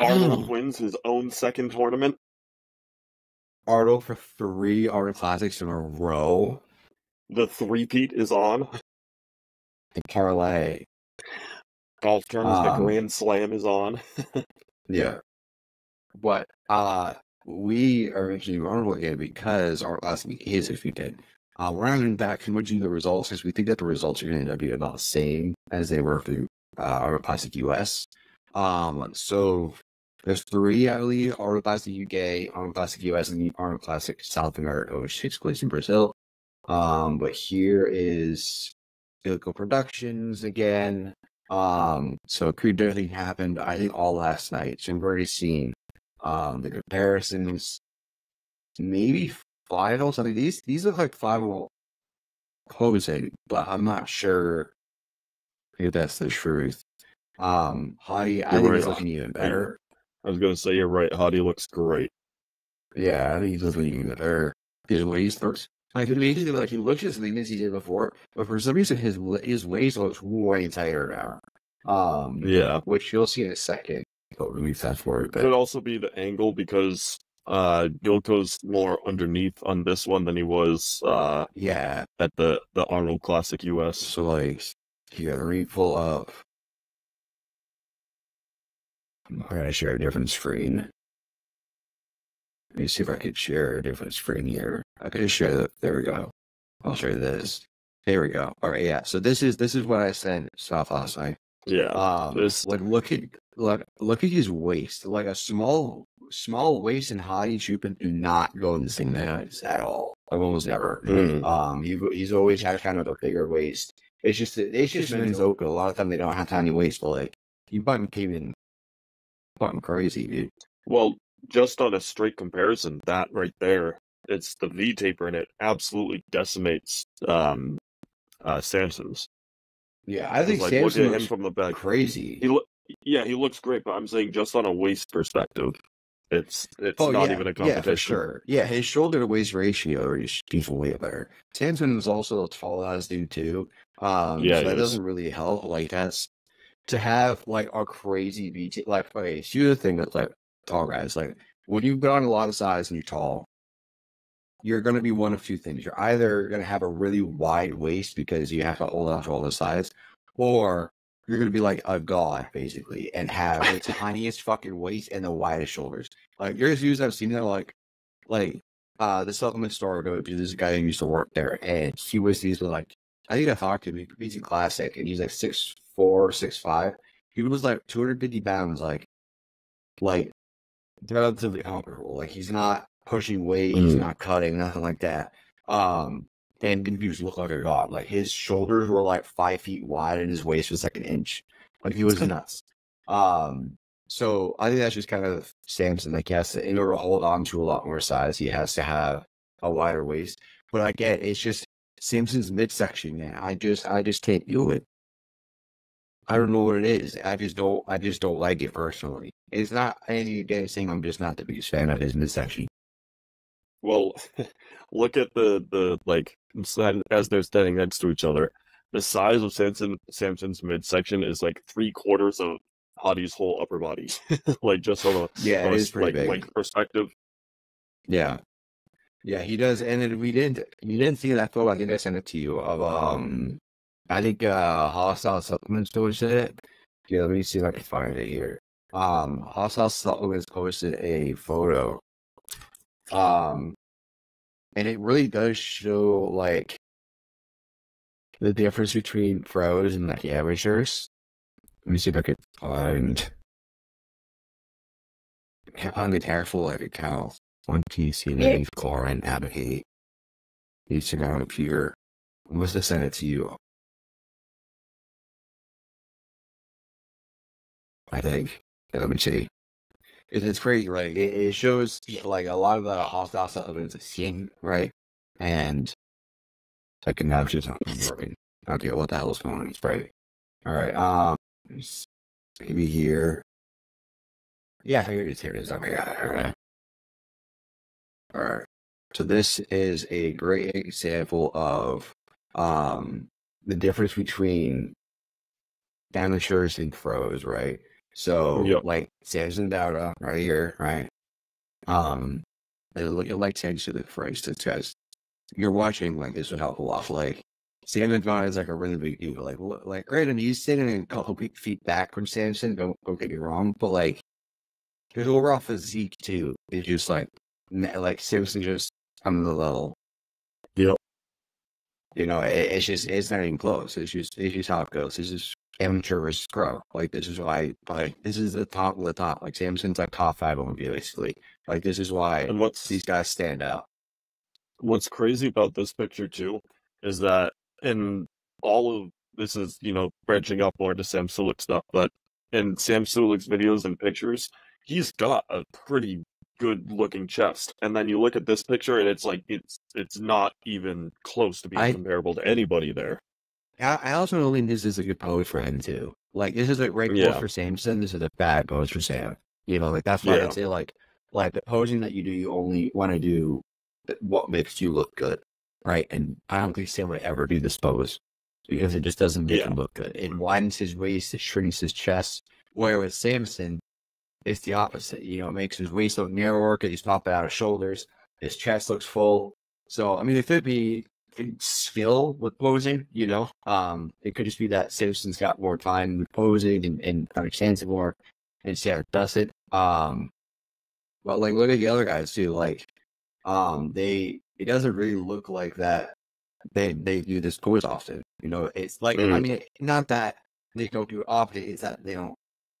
Arnold wins his own second tournament. Arnold for three Art Classics in a row. The three-peat is on. The parlay. Golf tournament, the Um, Grand Slam is on. Yeah. But uh we are actually vulnerable again because our last week is if we did. Uh we're not going back too much the results because we think that the results are going to end up being about the same as they were for uh our Classic US. Um so there's three, I believe, Arnold Classic UK, Arnold Classic US, and Arnold Classic South America, which takes place in Brazil. Um, but here is Vehicle Productions again. Um, so could definitely happened, I think, all last night. So we've already seen um the comparisons. Maybe. I mean, these these look like final closing, but I'm not sure if that's the truth. Um, Hadi, I think it's looking even better. I was gonna say you're right. Hadi looks great. Yeah, I think he's looking even better. His waist looks like immediately like he looks as lean as he did before, but for some reason his his waist looks way tighter now. Um, Yeah. which you'll see in a second. But really fast forward, Could but also be the angle because uh Gilko's more underneath on this one than he was uh yeah. at the the Arnold Classic US. So like, you got to read full up. I'm gonna share a different screen. Let me see if I can share a different screen here. I can share that. There we go. I'll share this. There we go. All right, yeah. So this is this is what I sent South last night. Yeah. Um, this- like look at look look at his waist. Like a small small waist and Hadi Choopan do not go in the same size at all. Like almost never. Mm. Um, he, he's always had kind of a bigger waist. It's just it's just Menzoka. A lot of time they don't have tiny waist, but like you button came in fucking crazy, dude. Well, just on a straight comparison, that right there, it's the V taper and it absolutely decimates um uh Samson's. Yeah, I think like look Samson at him looks from the back. crazy. He look yeah, he looks great, but I'm saying just on a waist perspective, it's it's not Oh, yeah. even a competition. Yeah, for sure. Yeah, his shoulder to waist ratio is definitely better. Samson is also a tall ass dude too. Um, Yeah, so that doesn't really help. Like that's to have like a crazy BT. Like, okay, so the thing that's like tall guys. Like when you've got a lot of size and you're tall, you're going to be one of two things. You're either going to have a really wide waist because you have to hold on to all the size, or you're going to be like a god basically and have the tiniest fucking waist and the widest shoulders. Like there's views I've seen that are like, like uh the supplement store. There's this guy who used to work there, and he was these like I think I talked to him. He's a classic, and he's like six four, six five. He was like 250 pounds, like like relatively comfortable. Like he's not pushing weight, he's Mm. not cutting, nothing like that. Um, and he just looked like a god. Like his shoulders were like five feet wide, and his waist was like an inch. Like he was nuts. Um, so I think that's just kind of Samson. Like he has to, in order to hold on to a lot more size, he has to have a wider waist. But I get it's just Samson's midsection, man. I just, I just can't do it. I don't know what it is. I just don't, I just don't like it personally. It's not any damn thing. I'm just not the biggest fan of his midsection. Well, look at the the like as they're standing next to each other. The size of Samson Samson's midsection is like three quarters of Hadi's whole upper body. like just from a Yeah, it a, is pretty like, big. like perspective. Yeah. Yeah, he does. And then we didn't you didn't see that I think I sent it to you of um I think uh Hostile Supplements posted it. Yeah, let me see if I can find it here. Um Hostile Supplements posted a photo. Um and it really does show like the difference between pros and like amateurs. Let me see if I can find on the careful like account. One piece you know, core and advocate. You should now appear. I must have sent it to you. I think. Let me see. It, it's crazy, right? It, it shows like a lot of the hostile is a scene, right? And I can have just working. Okay, what the hell is going on? It's right. All right. Um, maybe here. Yeah, here it is. Here it is. Okay. All right. All right. So this is a great example of um the difference between amateurs and pros, right? So Yep. like Samson Dauda right here, right? Um, and look at like Samson for instance, because you're watching like this would help a lot. Like Samson is like a really big deal. Like like Brandon, he's sitting a couple big feet back from Samson. Don't don't get me wrong, but like his overall physique too is just like like Samson just on the level. Yep. You know, it, it's just it's not even close. It's just it's just how it goes. It's just amateur versus pro. Like this is why like this is the top of the top. Like Samson's like top five Olympia basically. Like this is why And what's these guys stand out. what's crazy about this picture too is that in all of this is you know branching up more to Sam Sulek stuff, but in Sam Sulek's videos and pictures, he's got a pretty good looking chest. And then you look at this picture and it's like it's it's not even close to being I- comparable to anybody there. I, also don't think this is a good pose for him too. Like this is a great Yeah. pose for Samson. This is a bad pose for Sam. You know, like that's why Yeah. I say like like the posing that you do, you only want to do what makes you look good, right? And I don't think Sam would ever do this pose because it just doesn't make Yeah. him look good. It widens his waist, it shrinks his chest. Where with Samson, it's the opposite. You know, it makes his waist look narrower because he's popping out of shoulders. His chest looks full. So I mean, it could be skill with posing, you know. Um, it could just be that Samson's got more time with posing and, and understands it more, and Sarah does it. Um, but like, look at the other guys too. Like, um, they it doesn't really look like that. They they do this pose often. You know, it's like I Mhm. mean, not that they don't do it often. It's that they don't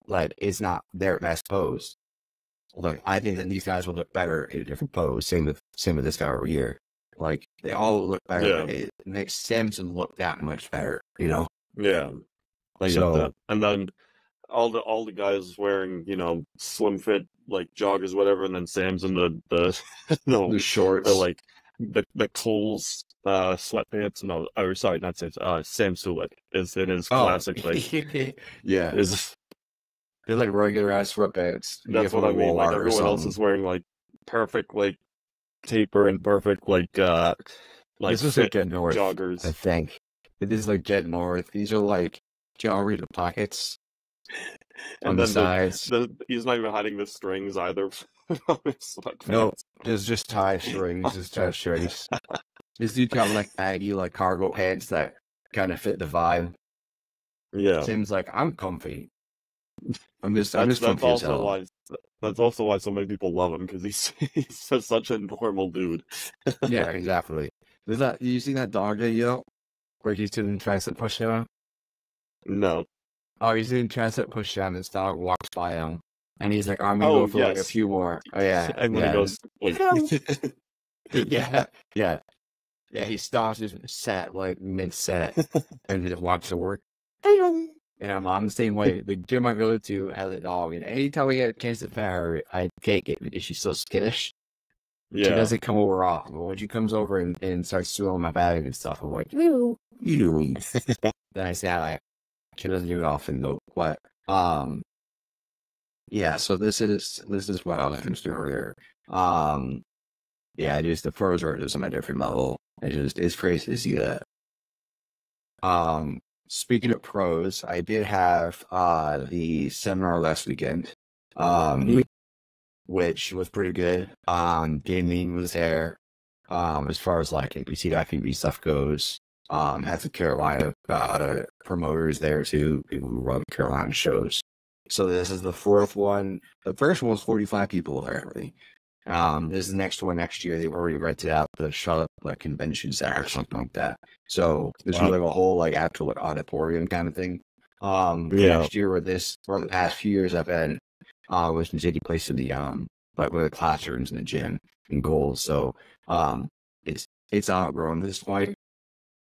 like it's not their best pose. Look, I think that these guys will look better in a different pose. Same with same with this guy over here. Like they all look better. Yeah. It makes Samson look that much better. You know. Yeah. Get So- that. And then all the all the guys wearing, you know, slim fit like joggers, whatever, and then Sam's in the the The the, shorts. the like the the Coles uh sweatpants. No, oh sorry, not Sam. Uh, Sam Sulek is in his Oh. classic like yeah, is they're like regular ass sweatpants. That's what I mean. Like everyone else is wearing like perfect like taper and perfect like uh like this is like North, joggers. I think. This is like Get North. These are like jewelry the pockets on and the then the, sides. the he's not even hiding the strings either. from his sweatpants. No, there's just tie strings, just tie strings. This dude got like baggy, like cargo pants that kind of fit the vibe. Yeah. Seems like I'm comfy. I'm just, I'm just that's comfy as also hell. why that's also why so many people love him because he's he's just such a normal dude. yeah, exactly. Is that. You see that dog video where he's doing tricep push down? No. Oh, he's doing tricep push down. This dog walks by him, and he's like, "I'm gonna Oh, go for like a few more." Oh yeah, And yeah. he goes, yeah, yeah, yeah. He stops his set like mid set and just walks to work. And I'm on the same way. The gym I go to has a dog, and anytime we get a chance to pet her, I take it because she's so skittish. Yeah. She doesn't come over often. But when she comes over and, and starts swilling my bag and stuff, I'm like, you, you. then I say, like, she doesn't do it often though. But um, yeah. So this is this is what I was doing earlier. Um, yeah, just the pros are just on a different level. It just it's crazy to see that. Um, speaking of pros, I did have uh the seminar last weekend. Um, which was pretty good. Um, gaming was there. Um, as far as like NPC IFBB stuff goes, um, had the Carolina uh, promoters there too, people who run Carolina shows. So this is the fourth one. The first one was 45 people there already. Um, this is the next one next year. They've already rented out the Charlotte like, Convention Center or something like that. So this Wow. is like a whole like actual like auditorium kind of thing. Um, Yeah. next year with this for the past few years I've been uh was in city place in the um like with the classrooms and the gym and goals. So um it's it's outgrown this point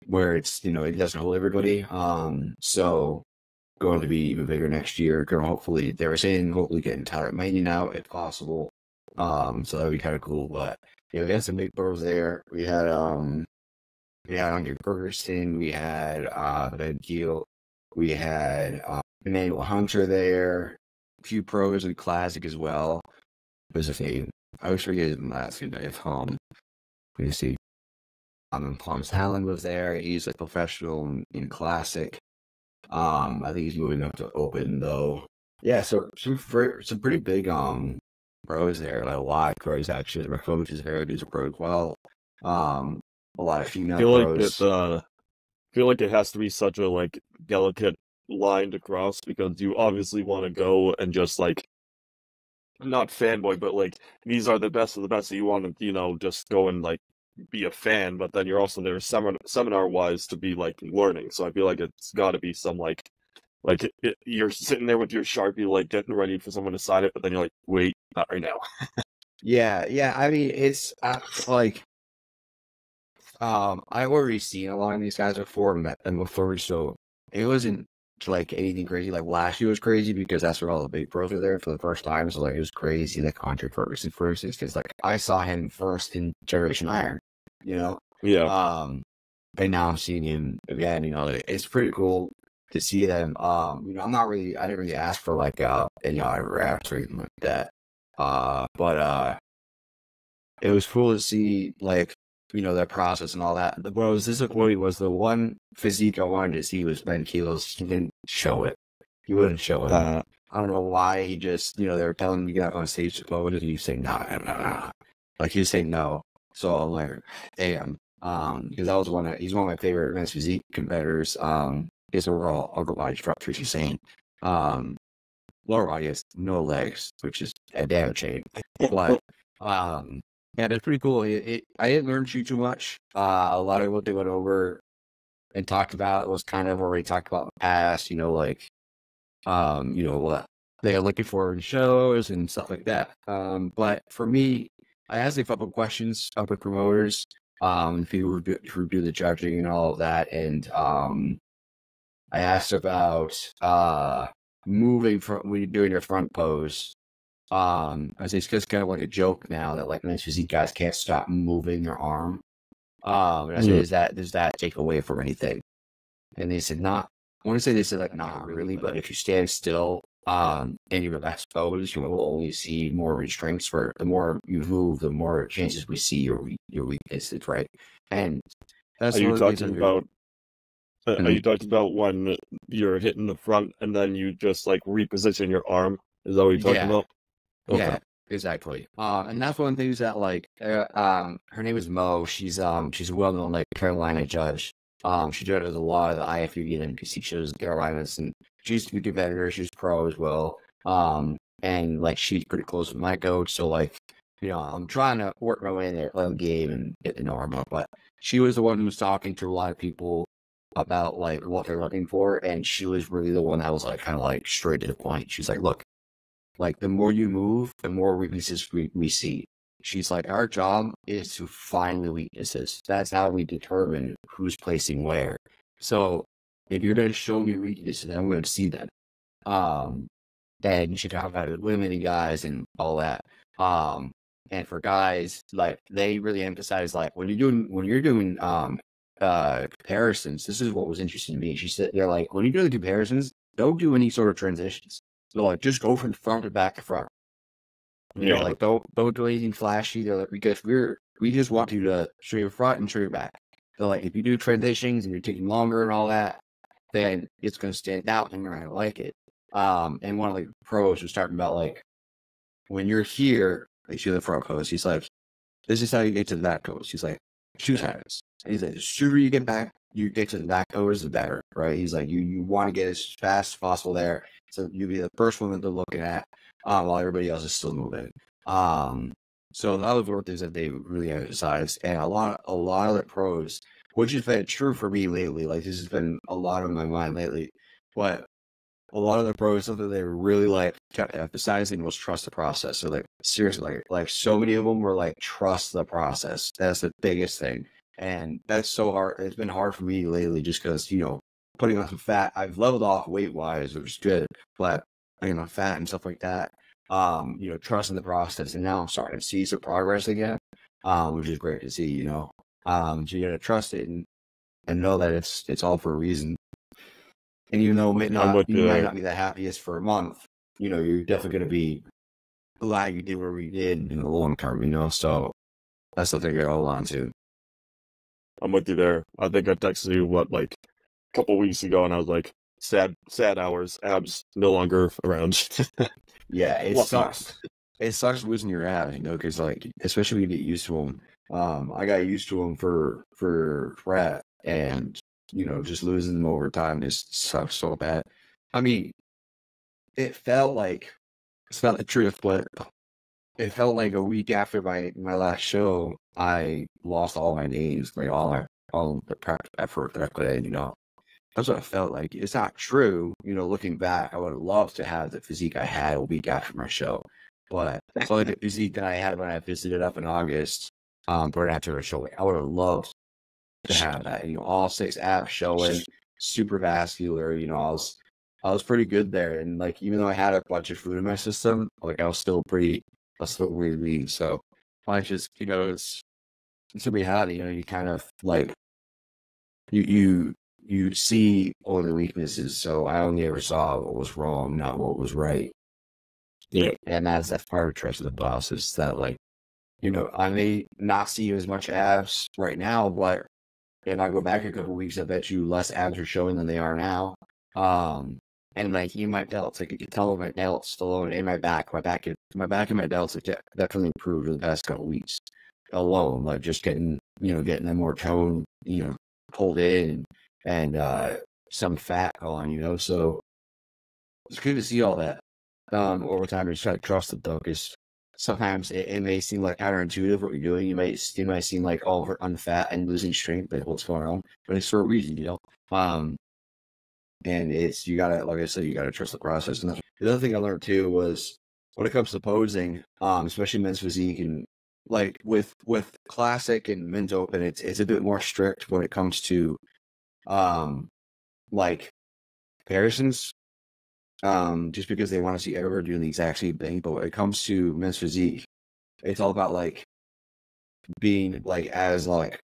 where it's you know it doesn't hold everybody. Um so going to be even bigger next year. Going hopefully they were saying hopefully getting Tyler Manning out if possible. Um so that'd be kind of cool. But yeah, we had some big pros there. We had um we had Andre Ferguson, we had uh Ben Gill, we had uh Emmanuel Hunter there, a few pros and classic as well. Was a name? I was forgetting the last name. Um, let me see. Um, Palms Hallen was there. He's a professional in, in classic. Um, I think he's moving up to open though. Yeah, so some some pretty big um pros there, like a lot of pros actually. My coach is very good pro as well. Um, a lot of I female feel like it. Uh, I feel like it has to be such a like delicate line to cross because you obviously want to go and just like not fanboy, but like these are the best of the best. So you want to, you know, just go and like be a fan, but then you're also there seminar seminar wise to be like learning. So I feel like it's got to be some like like it, it- you're sitting there with your sharpie, like getting ready for someone to sign it, but then you're like, wait, not right now. Yeah, yeah. I mean, it's uh, like um, I've already seen a lot of these guys before, met them before, so it wasn't like anything crazy. Like last year was crazy because that's where all the big pros were there for the first time. So like it was crazy the controversy first is because like I saw him first in Generation Iron, you know. Yeah, Um, and now I'm seeing him again. You know, it's pretty cool to see them. Um, you know, I'm not really, I didn't really ask for like uh any autographs or anything like that. Uh, but uh, it was cool to see like you know their process and all that. The what was disappointing was the one physique I wanted to see was Ben Kilos. He didn't show it. He wouldn't show it. uh, I don't know why he just, you know, they were telling him to get up on stage to blow it, and you say no, no, no, no. Like you say no. So I'm like, damn. Um, because that was one of he's one of my favorite men's physique competitors. Um, his overall upper body structure is insane. Um, lower body has no legs, which is a damn shame. But um, yeah, that's pretty cool. It, it, I didn't learn too too much. Uh, a lot of what they went over and talked about was kind of already talked about in the past. You know, like um, you know, what they're looking for in shows and stuff like that. Um, but for me, I asked a couple questions up with promoters, um, who do, who do the judging and all of that, and um, I asked about uh moving from when you're doing your front pose. Um, I say it's just kind of like a joke now that like men's physique guys can't stop moving their arm. Um, and I said, is that does that take away from anything? And they said, not. I want to say they said like not really, but if you stand still, um, and you relax pose, you will only see more restraints. For the more you move, the more chances we see your your weaknesses, right? And that's are you talking about? Uh, you talked about when you're hitting the front and then you just like reposition your arm? Is that what you're talking Yeah. about? Okay. Yeah, exactly. Uh, and that's one of the things that like, uh, um, her name is Mo. She's um, she's a well-known like Carolina judge. Um, she judges a lot of the IFBB and NPC shows in Carolinas, and she used to be a competitor. She's pro as well. Um, and like she's pretty close with my coach, so like, you know, I'm trying to work my way in there, play the game, and get her more. But she was the one who was talking to a lot of people about like what they're looking for, and she was really the one that was like kind of like straight to the point. She's like, look. Like the more you move, the more weaknesses we, we see. She's like, our job is to find the weaknesses. That's how we determine who's placing where. So if you're going to show me weaknesses, I'm going to see them. Um, then you should talk about it, women and guys and all that. Um, and for guys, like they really emphasize like when you're doing when you're doing um uh comparisons. This is what was interesting to me. She said they're like when you do the comparisons, don't do any sort of transitions. So like just go from front to back to front. You know, Yeah. like don't don't do anything flashy. They're like because we're we just want you to show your front and show your back. So like if you do transitions and you're taking longer and all that, then it's gonna stand out and you're gonna like it. Um and one of the pros was talking about like when you're here, like see the front pose, he's like, This is how you get to that pose. He's like, hands. And he's like, the sooner you get back, you get to the back pose, the better, right? He's like, you you want to get as fast as possible there. So you be the first one that they're looking at, um, while everybody else is still moving. Um, so that was one of the things that they really emphasized, and a lot, a lot of the pros, which has been true for me lately. Like this has been a lot on my mind lately, but a lot of the pros, something they really like kept emphasizing was trust the process. So like seriously, like like so many of them were like trust the process. That's the biggest thing, and that's so hard. It's been hard for me lately, just because you know putting on some fat. I've leveled off weight wise, which is good, but you know fat and stuff like that. Um, you know, trusting the process, and now I'm starting to see some progress again, um, which is great to see. You know, um, so you gotta trust it and and know that it's it's all for a reason. And even though it not, you you might not be the happiest for a month, you know, you're definitely going to be glad you did what we did in the long term, you know. So that's something to hold on to. I'm with you there. I think I texted you what like a couple weeks ago, and I was like, sad sad hours. Abs no longer around. Yeah, it sucks. It sucks losing your abs, you know, because like especially when you get used to them. Um, I got used to them for for rat, and you know, just losing them over time just sucks so bad. I mean, it felt like it's not the truth, but it felt like a week after my my last show, I lost all my names, like all my all the prep effort that I put in, you know. That's what I felt like. It's not true, you know. Looking back, I would have loved to have the physique I had a week after my show, but it's only the physique that I had when I visited up in August, um, right after the show. I would have loved to have that. You know, all six abs showing, super vascular. You know, I was I was pretty good there, and like even though I had a bunch of food in my system, like I was still pretty, I was still really lean. So I just you know it's it's a reality. You know, you kind of like you you you see all the weaknesses. So I only ever saw what was wrong, not what was right. Yeah. And that's that part of trust of the boss is that like, you know, I may not see you as much abs right now, but if I go back a couple weeks, I bet you less abs are showing than they are now. Um, and like even my delts, like you can tell my delts alone in my back, my back, my back and my delts have de- definitely improved in the past couple weeks alone. Like just getting, you know, getting them more tone, you know, pulled in and uh some fat on, you know. So it's good to see all that um over time. Just try to trust it though, sometimes it, it may seem like counterintuitive what you're doing. You might you might seem like all over unfat and losing strength, but what's going on? But it's for a reason, you know. Um, and it's you gotta, like I said, you gotta trust the process. And the other thing I learned too was when it comes to posing, um, especially men's physique and like with with classic and men's open, it's it's a bit more strict when it comes to um like comparisons. Um, just because they want to see everyone doing the exact same thing. But when it comes to men's physique, it's all about like being like as like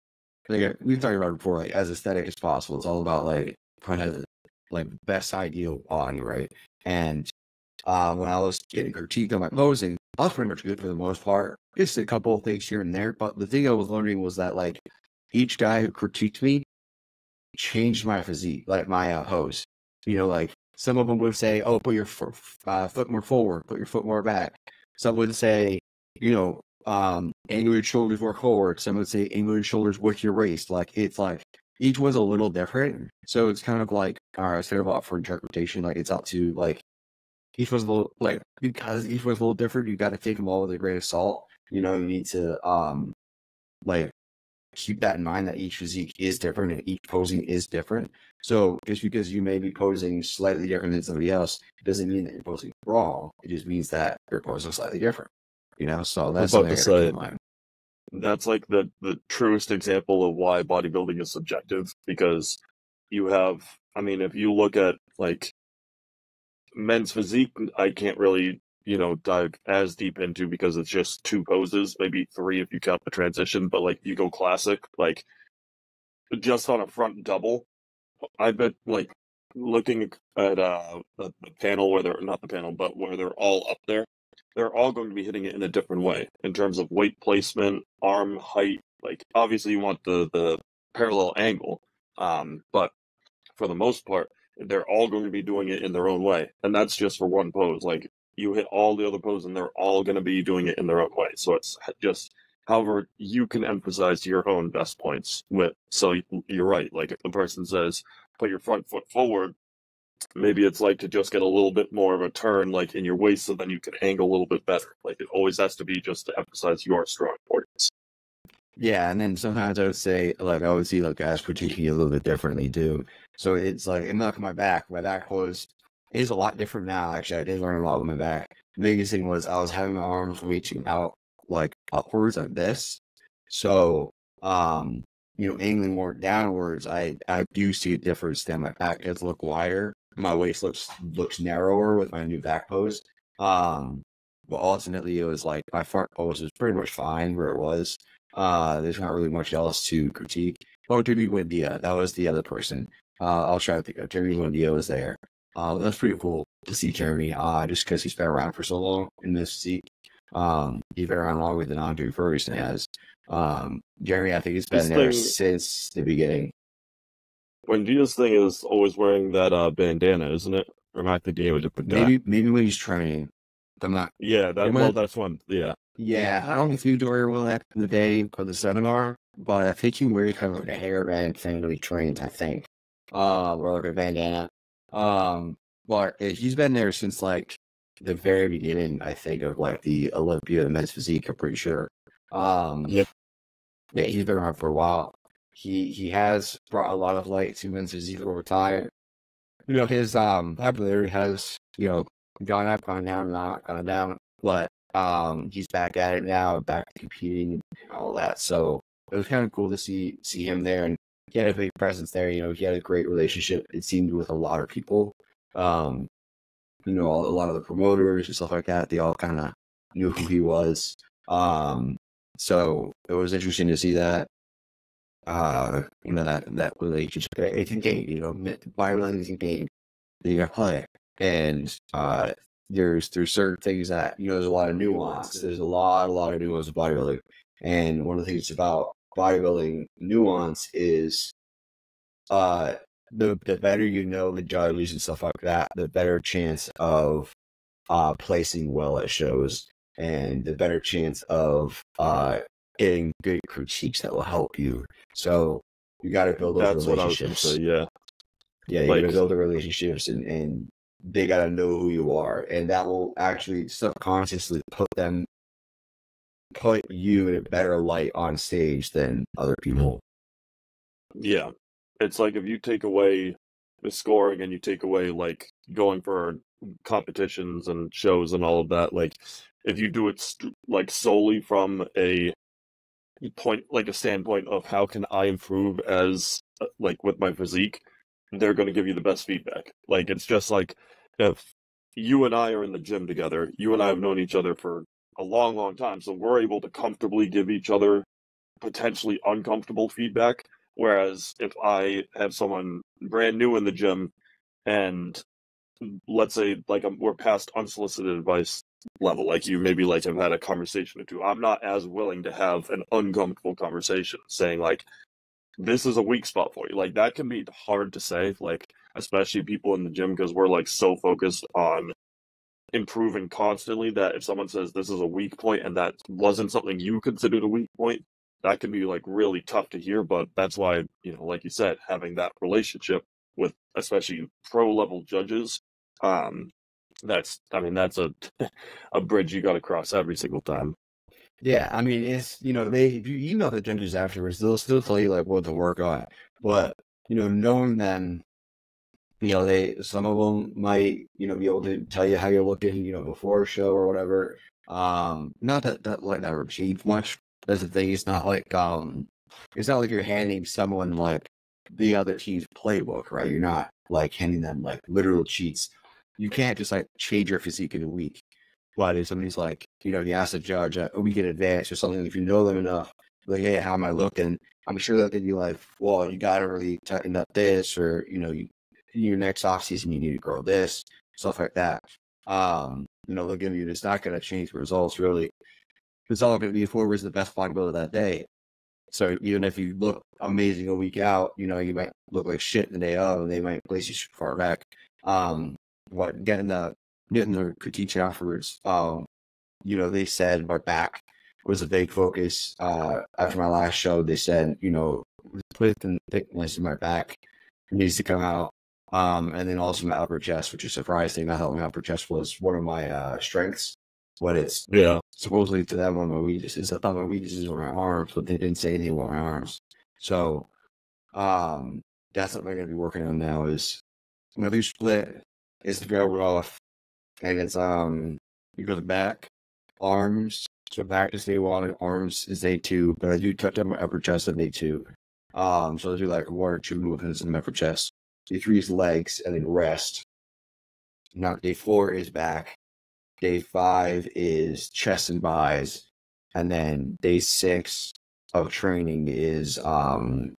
like we've talked about before, like as aesthetic as possible. It's all about like trying to like best ideal on, right? And uh, when I was getting critiqued on my posing, I was pretty much good for the most part. Just a couple of things here and there. But the thing I was learning was that like each guy who critiqued me changed my physique, like my uh, pose. You know, like some of them would say, "Oh, put your uh, foot more forward, put your foot more back." Some would say, you know, um, angle your shoulders more forward. Some would say angle your shoulders with your waist. Like it's like each one's a little different. So it's kind of like, all right, sort of up for interpretation, like it's up to like each one's a little like because each one's a little different. You got to take them all with a grain of salt. You know, you need to um like keep that in mind that each physique is different and each posing is different. So just because you may be posing slightly different than somebody else doesn't mean that you're posing wrong. It just means that you're posing slightly different. You know, so that's about to gotta say- keep in mind. that's like the the truest example of why bodybuilding is subjective because you have i mean if you look at like men's physique i can't really you know dive as deep into because it's just two poses maybe three if you count the transition but like you go classic like just on a front double i bet like looking at uh the, the panel where they're not the panel but where they're all up there they're all going to be hitting it in a different way in terms of weight placement, arm height. Like obviously you want the the parallel angle, um, but for the most part, they're all going to be doing it in their own way, and that's just for one pose. Like you hit all the other poses, and they're all going to be doing it in their own way. So it's just however you can emphasize your own best points with. So you're right. Like if the person says, put your front foot forward maybe it's like to just get a little bit more of a turn like in your waist so then you can angle a little bit better like it always has to be just to emphasize your strong points Yeah, and then sometimes I would say, like, I would see like guys critiquing a little bit differently too. So it's like, and look, my back, my back was is a lot different now. Actually, I did learn a lot with my back. The biggest thing was I was having my arms reaching out like upwards like this. So, um, you know, angling more downwards, I I do see a difference. Then my back does look wider. My waist looks looks narrower with my new back pose. Um, but ultimately, it was like my front pose was pretty much fine where it was. Uh, there's not really much else to critique. Oh, Jimmy Buendia, that was the other person. Uh, I'll try to think of Jeremy Buendia was there. Uh, that's pretty cool to see Jeremy. Uh, just because he's been around for so long in this seat. Um, he's been around longer than Andre Ferguson has. Um, Jeremy, I think, he's been This there thing- since the beginning. When Buendia's thing is always wearing that uh, bandana, isn't it? Or am I thinking it was a bandana? Maybe maybe when he's training. I'm not. Yeah, that well, might- that's one. Yeah, Yeah, I don't know if you wear one after the day for the seminar, but I think he wears kind of like a hairband thing when he trains. I think, uh, or like a bandana. Um, but uh, he's been there since like the very beginning. I think of like the Olympia men's physique. I'm pretty sure. Um, Yep. yeah, he's been around for a while. He he has brought a lot of light to men's physique over time. You know, his um popularity has you know gone up, gone down, not gone down, but um he's back at it now, back competing and all that. So it was kind of cool to see see him there, and he had a big presence there. You know, he had a great relationship. It seemed with a lot of people. Um, you know, a lot of the promoters and stuff like that. They all kind of knew who he was. Um, so it was interesting to see that. Uh, you know that that relationship. It's engaged. You know, bodybuilding is engaged. You got play, and uh, there's there's certain things that you know there's a lot of nuance. There's a lot a lot of nuance of bodybuilding, and one of the things about bodybuilding nuance is, uh, the the better you know the judges and stuff like that, the better chance of uh placing well at shows, and the better chance of uh getting good critiques that will help you. So you got to build those that's what I was relationships. say. Yeah, Yeah, you Like- gotta build the relationships and, and they gotta know who you are. And that will actually subconsciously put them put you in a better light on stage than other people. yeah. It's like if you take away the scoring and you take away like going for competitions and shows and all of that, like if you do it st- like solely from a point, like a standpoint of how can I improve as uh, like with my physique, they're going to give you the best feedback. Like it's just like if you and I are in the gym together, you and I have known each other for a long, long time, so we're able to comfortably give each other potentially uncomfortable feedback. Whereas if I have someone brand new in the gym and let's say like we're past unsolicited advice level, like you maybe like have had a conversation or two, I'm not as willing to have an uncomfortable conversation saying like this is a weak spot for you. Like that can be hard to say, like especially people in the gym because we're like so focused on improving constantly that if someone says this is a weak point and that wasn't something you considered a weak point, that can be like really tough to hear. But that's why, you know, like you said, having that relationship with especially pro level judges, um, that's I mean, that's a a bridge you gotta cross every single time. Yeah, I mean it's you know, they if you email the judges afterwards, they'll still tell you like what to work on. But, you know, knowing them you know, they some of them might, you know, be able to tell you how you're looking, you know, before a show or whatever. Um, not that that like that repeat much. That's the thing. It's not like um, it's not like you're handing someone like the other team's playbook, right? You're not like handing them like literal cheats. You can't just like change your physique in a week. But if somebody's like, you know, you ask the judge uh, a week in advance or something, if you know them enough, like, hey, how am I looking? I'm sure that they'd be like, well, you got to really tighten up this, or you know, you your next off season you need to grow this, stuff like that. Um, you know, they'll you it's not gonna change the results really. It's all gonna be whoever's the best bodybuilder that day. So even if you look amazing a week out, you know, you might look like shit the day of and they might place you far back. Um what getting the getting the critique afterwards, um, you know, they said my back was a big focus. Uh after my last show they said, you know, and thickness in my back needs to come out. Um, and then also my upper chest, which is surprising. I thought my upper chest was one of my uh, strengths, but it's Yeah. supposedly to them one of my weaknesses. I thought my weaknesses were my arms, but they didn't say anything about my arms. So, um, that's what I'm going to be working on now. Is my loose split is to go off, and it's um you go to the back, arms. So back is day one, arms is day two, but I do touch up my upper chest on day two. Um, so I do like one or two movements in the upper chest. Day three is legs, and then rest. Now day four is back. Day five is chest and buys, and then day six of training is um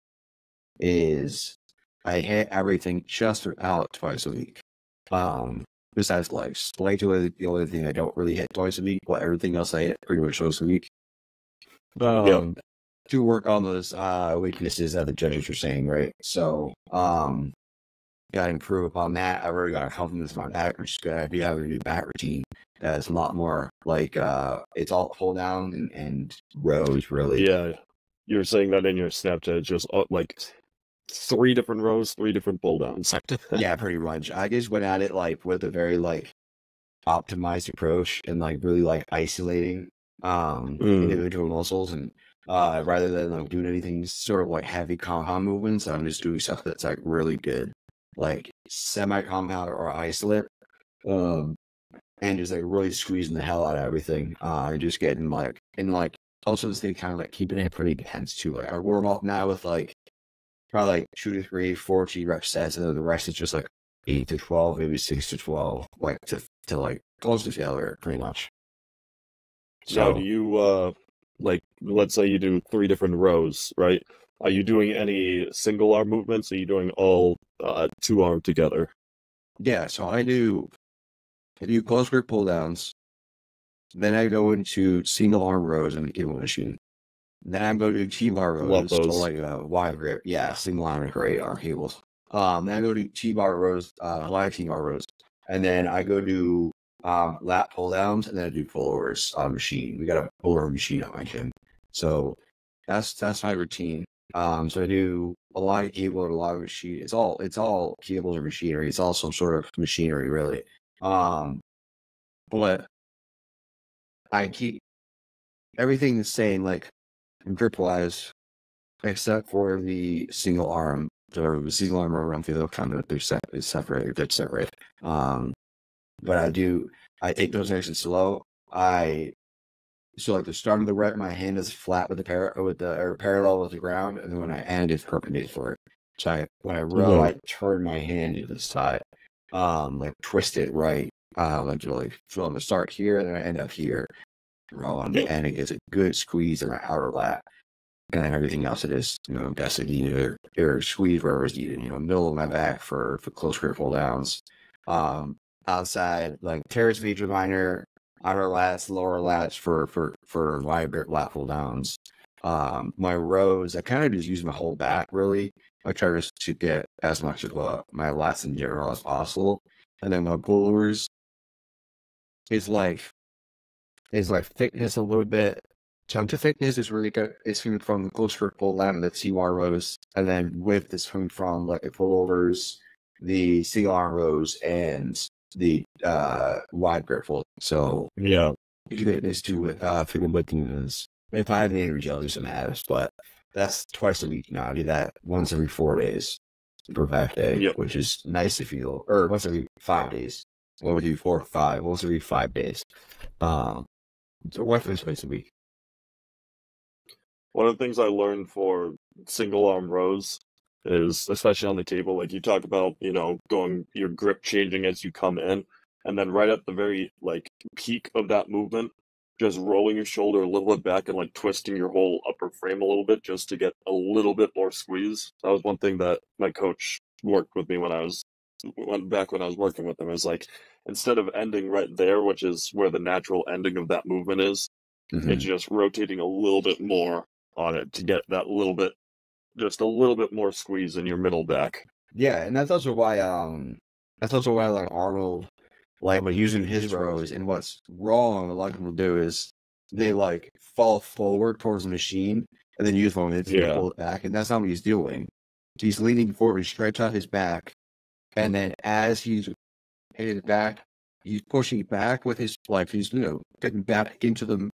is I hit everything just out twice a week. Um, besides legs, legs are the only thing I don't really hit twice a week, but everything else I hit pretty much twice a week. Um, to work on those uh, weaknesses that the judges are saying, right? So, um, got to improve upon that. I already got confidence in my back, which is good. I do have a new back routine that's a lot more like uh, it's all pull down and, and rows, really. Yeah, you were saying that in your Snapchat, just uh, like three different rows, three different pull downs. yeah, pretty much. I just went at it like with a very like optimized approach and like really like isolating um Mm. individual muscles and uh rather than like doing anything sort of like heavy compound movements, I'm just doing stuff that's like really good. Like semi compound or isolate. Um and just like really squeezing the hell out of everything. Uh and just getting like and like also stay kind of like keeping it pretty dense too. Like I warm up now with like probably like two to three, four G rep sets, and then the rest is just like eight to twelve, maybe six to twelve, like to to like close to failure, pretty much. So do you uh like let's say you do three different rows, right? Are you doing any single arm movements? Are you doing all uh two arm together? yeah, so I do I do close grip pull downs. Then I go into single arm rows the cable machine. Then I go to T bar rows, those. like a wide grip, yeah, single arm and great arm cables. Um, then I go to T bar rows, uh, live T bar rows, and then I go to um lat pull downs, and then I do pullovers on machine. We got a pullover machine on my gym, so that's that's my routine. Um, so I do a lot of cable a lot of machine. It's all it's all cables and machinery. It's all some sort of machinery, really. Um, but I keep everything the same, like grip wise, except for the single arm. The single arm around the other kind of they're set, it's separate, they're separate. Um, but I do I take those and slow. I so like the start of the rep, my hand is flat with the par with the or parallel with the ground, and then when I end, it's perpendicular. So I, when I row. I turn my hand to the side, um, like twist it right, uh, like really. I'm gonna start here, and then I end up here. Row on the end, it gives a good squeeze in my outer lat, and then everything else it is, you know, designated or, or squeeze wherever is needed. You know, middle of my back for for close grip pull downs. Um, outside like terrace feature minor, outer lats, lower lats for for for wide grip lat pull downs. Um, my rows, I kind of just use my whole back really. I try to get as much of uh, my lats in general as possible, and then my pullovers is like is like thickness a little bit. Jump to thickness is really good. It's coming from the close grip pull down the CR rows, and then width is coming from like the pullovers, the CR rows, and the uh wide pull. So Yeah. you can get this too with uh figure what is. If I have any energy, I'll do some abs, but that's twice a week now. I do that once every four days per back day, Yep. which is nice to feel. Or once every five days. What would you four or five? Once every five days. Um so once or twice a week. One of the things I learned for single arm rows is, especially on the table, like you talk about, you know, going your grip changing as you come in, and then right at the very like peak of that movement, just rolling your shoulder a little bit back and like twisting your whole upper frame a little bit just to get a little bit more squeeze. That was one thing that my coach worked with me when I was when, back when I was working with him. It was like instead of ending right there, which is where the natural ending of that movement is, Mm-hmm. it's just rotating a little bit more on it to get that little bit just a little bit more squeeze in your middle back Yeah, and that's also why um that's also why like Arnold like when using his rows and what's wrong a lot of people do is they like fall forward towards the machine and then use one of to Yeah. pull it back and that's not what he's doing. He's leaning forward, he stretch out his back, and then as he's hitting his back, he's pushing back with his like he's you know getting back into the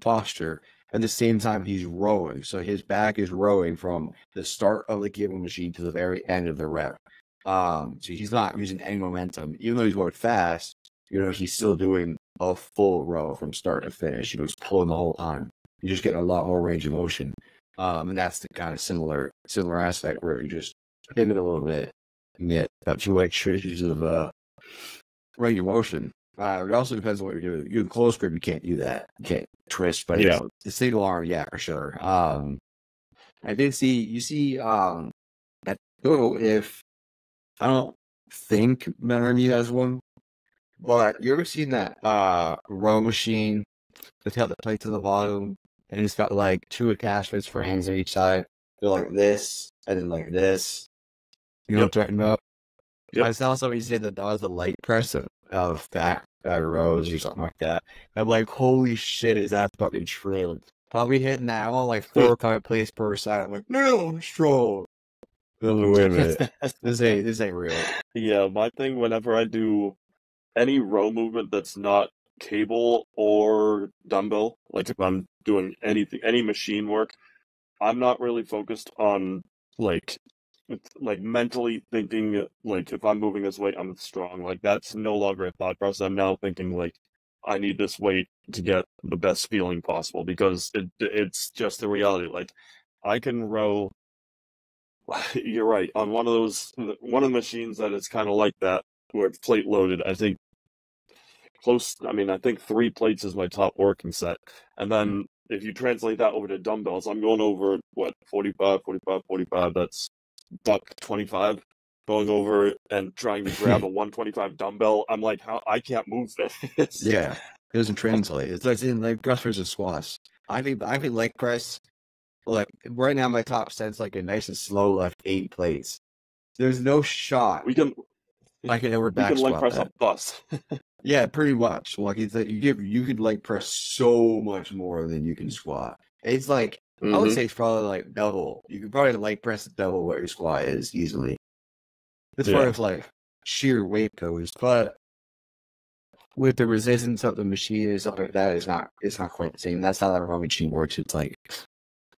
posture. At the same time, he's rowing, so his back is rowing from the start of the cable machine to the very end of the rep. Um, so he's not using any momentum, even though he's going fast. You know, he's still doing a full row from start to finish. Know, he's pulling the whole time. You're just getting a lot more range of motion. Um, and that's the kind of similar similar aspect where you just pivot a little bit and get about two extra inches of uh range of motion. Uh, it also depends on what you're doing. You in close grip, you can't do that. You can't twist, but Yeah. the single arm, yeah, for sure. Um, I did see you see um that photo if I don't think Melanie has one, but you ever seen that uh row machine that's got the plate to the bottom and it's got like two attachments for hands on each side. They're like this, and then like this. You know Yep. what I'm talking about? Yep. I saw somebody say that that was a leg press of, that back uh, rows or something like that. I'm like, holy shit, is that fucking true? Probably hitting that one like four or five plays per side. I'm like, no, strong. Wait a minute. this ain't this ain't real. Yeah, my thing whenever I do any row movement that's not cable or dumbbell, like if I'm doing anything, any machine work, I'm not really focused on like, it's, like mentally thinking like if I'm moving this weight, I'm strong. Like that's no longer a thought process. I'm now thinking like I need this weight to get the best feeling possible because it it's just the reality. Like I can row. You're right. On one of those, one of the machines that is kind of like that, where it's plate loaded. I think close. I mean, I think three plates is my top working set, and then hmm. if you translate that over to dumbbells, I'm going over what 45, 45, 45. That's buck 25. Going over and trying to grab a 125 dumbbell. I'm like, how I can't move this. Yeah, it doesn't translate. It's like in like thrusters and squats. I think I think leg press. Like right now, my top set's like a nice and slow left eight plates. There's no shot we can I can ever we back can leg press that. a bus. Yeah, pretty much. Like it's like you give you could like press so much more than you can squat. It's like I would Mhm. say it's probably like double. You could probably like press double what your squat is easily. As far as like sheer weight goes, but with the resistance of the machine stuff like that, it's not it's not quite the same. That's not how that row machine works. It's like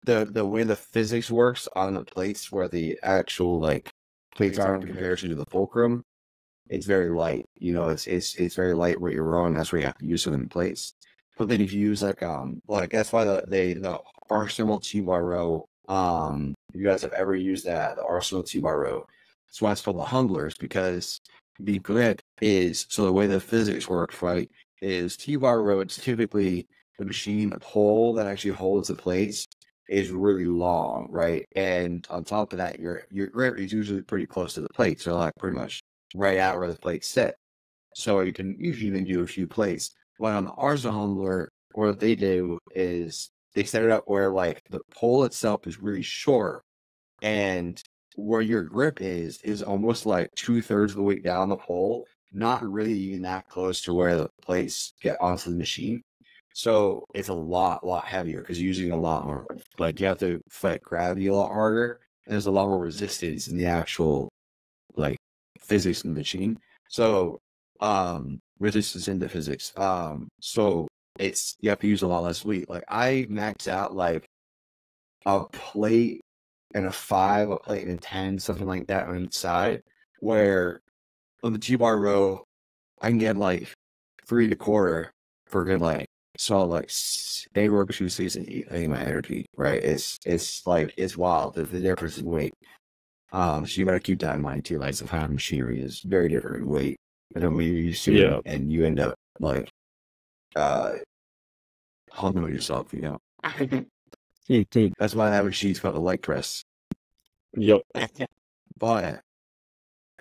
the the way the physics works on the plates where the actual like plates are in comparison to the fulcrum. It's very light. You know, it's it's it's very light where you're rowing. That's where you have to use it in place. But then if you use like um like that's why the they the Arsenal T bar row um if you guys have ever used that the Arsenal T bar row. That's why it's called the Hunglers because the grip is so the way the physics works, right is T bar. It's typically the machine the pole that actually holds the plates is really long, right? And on top of that, your your grip is usually pretty close to the plate, so like pretty much right out where the plates sit. So you can usually even do a few plates. But on the Arza Humbler, what they do is they set it up where like the pole itself is really short, and where your grip is is almost like two thirds of the way down the pole, not really even that close to where the plates get onto the machine. So it's a lot, lot heavier because you're using a lot more. Like you have to fight gravity a lot harder, and there's a lot more resistance in the actual like physics in the machine. So um resistance into physics. Um so it's you have to use a lot less weight. Like I max out like a plate and a five, a plate and a ten, something like that on the side. Where on the T bar row, I can get like three to quarter for good like so like they work two seasons eating my energy, right? It's it's like it's wild the, the difference in weight. Um, so you gotta keep that in mind too. Like the pound machinery is very different in weight when you're used to, Yeah. it, and you end up like uh humbling yourself, you know. That's why that machine's called a light dress. Yep. But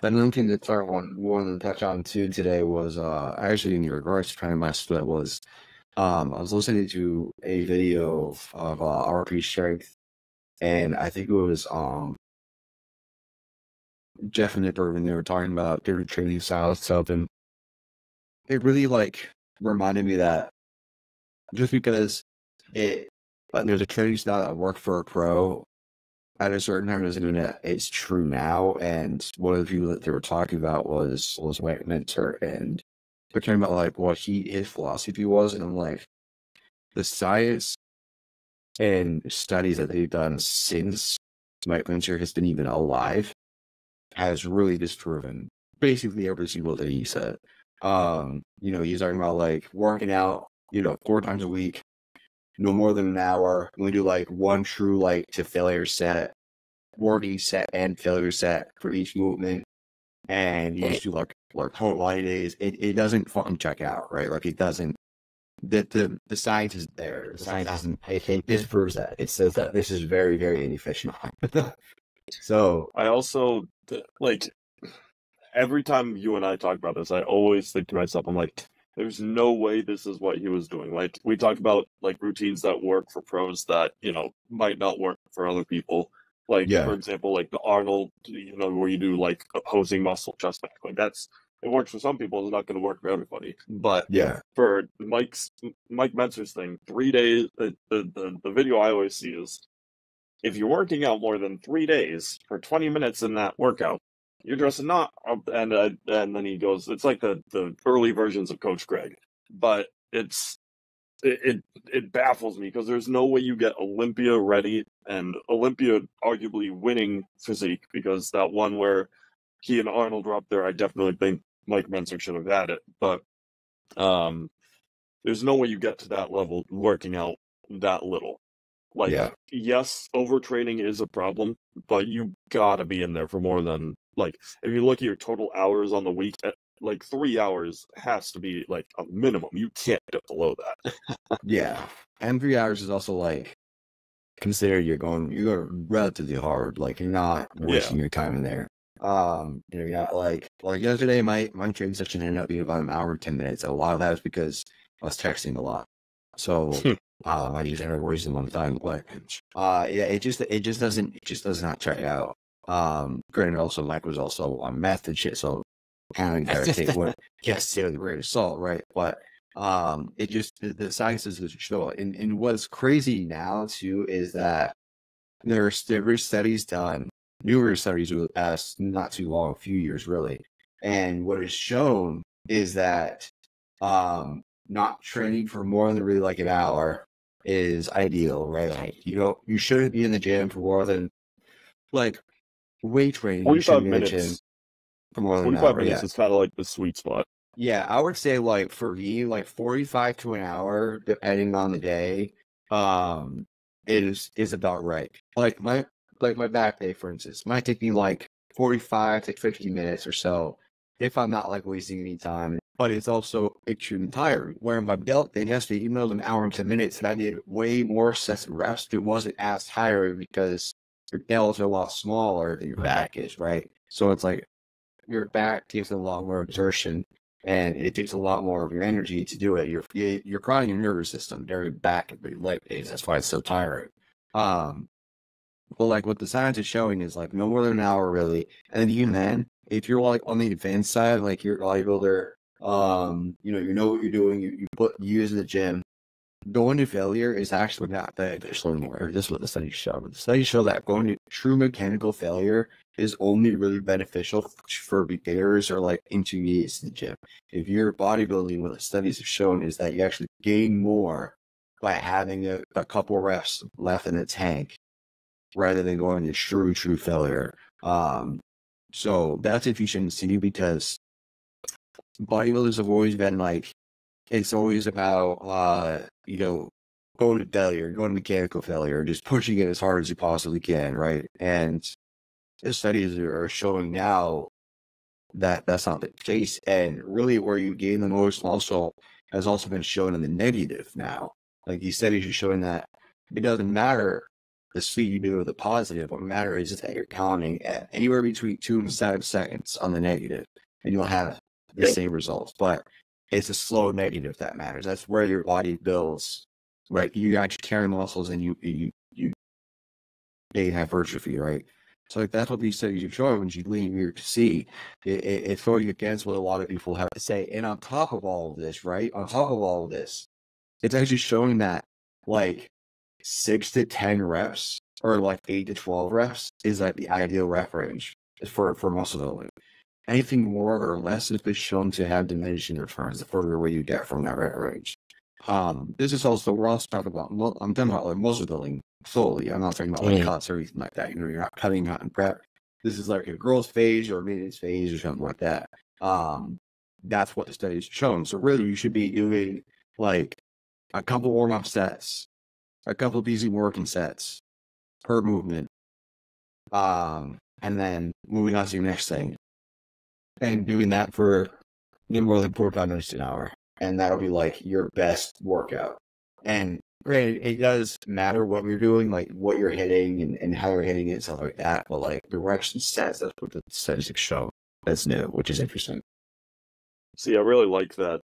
another thing that I want wanted to touch on too today was uh actually in regards to trying to master that was um I was listening to a video of uh RP Strength and I think it was um Jeff and Nick Irvin they were talking about different training styles and it really like reminded me that just because it like there's a training style that worked for a pro at a certain time doesn't mean that it's true now. And one of the people that they were talking about was was Mike Mentzer, and they're talking about like what he his philosophy was, and I'm like, the science and studies that they've done since Mike Mentzer has been even alive has really disproven basically every single thing he said. Um, you know, he's talking about like working out, you know, four times a week, no more than an hour. We do like one true like to failure set, working set and failure set for each movement. And you just do like like Hawaii days. It it doesn't fucking check out, right? Like it doesn't the the, the science is there. The science doesn't it, it disproves that. It says that this is very, very inefficient. so I also like every time you and I talk about this, I always think to myself, I'm like, there's no way this is what he was doing. Like we talked about like routines that work for pros that, you know, might not work for other people. Like Yeah. for example, like the Arnold, you know, where you do like opposing muscle chest back. Like that's it works for some people, it's not gonna work for everybody. But Yeah. for Mike's Mike Mentzer's thing, three days the, the, the, the video I always see is if you're working out more than three days for 20 minutes in that workout, you're dressing not up and uh, and then he goes it's like the the early versions of coach greg but it's it it, it baffles me because there's no way you get olympia ready and olympia arguably winning physique because that one where he and arnold were up there i definitely think mike mentzer should have had it but um there's no way you get to that level working out that little like Yeah. yes overtraining is a problem but you gotta be in there for more than like if you look at your total hours on the week like three hours has to be like a minimum you can't get below that Yeah. And three hours is also like consider you're going you're going relatively hard. Like you're not wasting your time in there. Um, you know, you're like like yesterday my my training session ended up being about an hour and ten minutes. A lot of that was because I was texting a lot. So uh I just ended up wasting of time. But uh yeah, it just it just doesn't it just does not check out. Um granted also Mike was also on meth and shit, so kind of take what yes, yeah, the great assault, right? But um it just the, the sciences just show. And and what's crazy now too is that there's there were studies done, numerous studies with us not too long, a few years really. And what is shown is that um not training for more than really like an hour is ideal, right? Like you know you shouldn't be in the gym for more than like weight training. 45 shouldn't be in the gym minutes than 45 hour. minutes Yeah. is kind of like the sweet spot Yeah, I would say like for me, like 45 to an hour, depending on the day, um, is is about right. Like my like my back day, for instance, might take me like 45 to 50 minutes or so if I'm not like wasting any time. But it's also extremely tiring. Where my belt day yesterday, even though it was an hour and 10 minutes, and I did way more sets of reps, it wasn't as tiring because your delts are a lot smaller than your back is, right? So it's like your back takes a lot more exertion and it takes a lot more of your energy to do it. You're you- you're crying your nervous system very back and big leg days. That's why it's so tiring. Um, but like what the science is showing is like no more than an hour really. And then even then, if you're like on the advanced side, like you're a bodybuilder, um, you know, you know what you're doing, you, you put you use the gym. Going to failure is actually not beneficial anymore. This is what the studies show. The studies show that going to true mechanical failure is only really beneficial for beginners or like intermediates in the gym. If you're bodybuilding, what the studies have shown is that you actually gain more by having a, a couple reps left in the tank rather than going to true, true failure. Um, so that's efficiency because bodybuilders have always been like, it's always about, uh, you know, going to failure, going to mechanical failure, just pushing it as hard as you possibly can, right? And the studies are showing now that that's not the case. And really, where you gain the most muscle has also been shown in the negative now. Like these studies are showing that it doesn't matter the speed you do or the positive. What matters is that you're counting at anywhere between two and seven seconds on the negative, and you'll have the same results. But it's a slow negative that matters. That's where your body builds. Right, you got your carry muscles, and you you you gain hypertrophy. Right, so like that's what these studies are showing. When you lean here to see, it, it, it's going against what a lot of people have to say. And on top of all of this, right, on top of all of this, it's actually showing that like six to ten reps or like eight to twelve reps is like the ideal rep range for for muscle building. Anything more or less has been shown to have diminishing returns the further away you get from that range. Um, this is also we're also talking about. mu- I'm talking about like muscle building solely. I'm not talking about like Mm. cuts or anything like that. You know, you're not cutting out in prep. This is like a growth phase or a maintenance phase or something like that. Um, that's what the studies shown. So really, you should be doing like a couple warm up sets, a couple of easy working sets per movement, um, and then moving on to your next thing, and doing that for no more than forty-five minutes an hour, and that'll be like your best workout. And granted, it does matter what you're doing, like what you're hitting and, and how you're hitting it, and stuff like that. But like direction sets, that's what the statistics show. That's new, which is interesting. see i really like that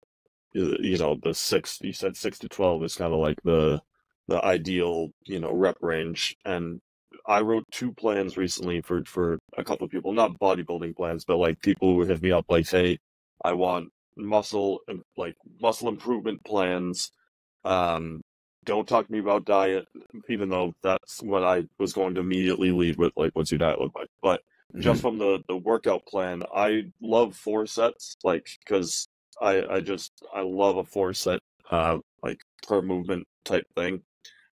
uh, you know the six you said six to twelve is kind of like the the ideal you know rep range and I wrote two plans recently for for a couple of people, not bodybuilding plans, but like people who hit me up like, hey, I want muscle and like muscle improvement plans. Um, don't talk to me about diet, even though that's what I was going to immediately lead with, like, what's your diet look like? But mm-hmm. just from the the workout plan, I love four sets, like, because I I just I love a four set, uh, like per movement type thing.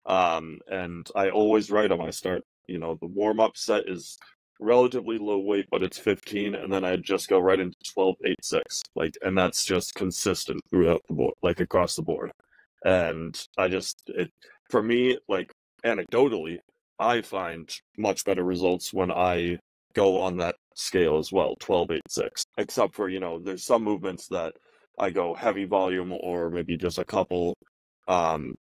Um, and I always write on my start, you know, the warm up set is relatively low weight, but it's 15, and then I just go right into 12, 8, 6. Like, and that's just consistent throughout the board, like across the board. And I just, it, for me, like, anecdotally, I find much better results when I go on that scale as well, 12, 8, 6. Except for, you know, there's some movements that I go heavy volume or maybe just a couple um,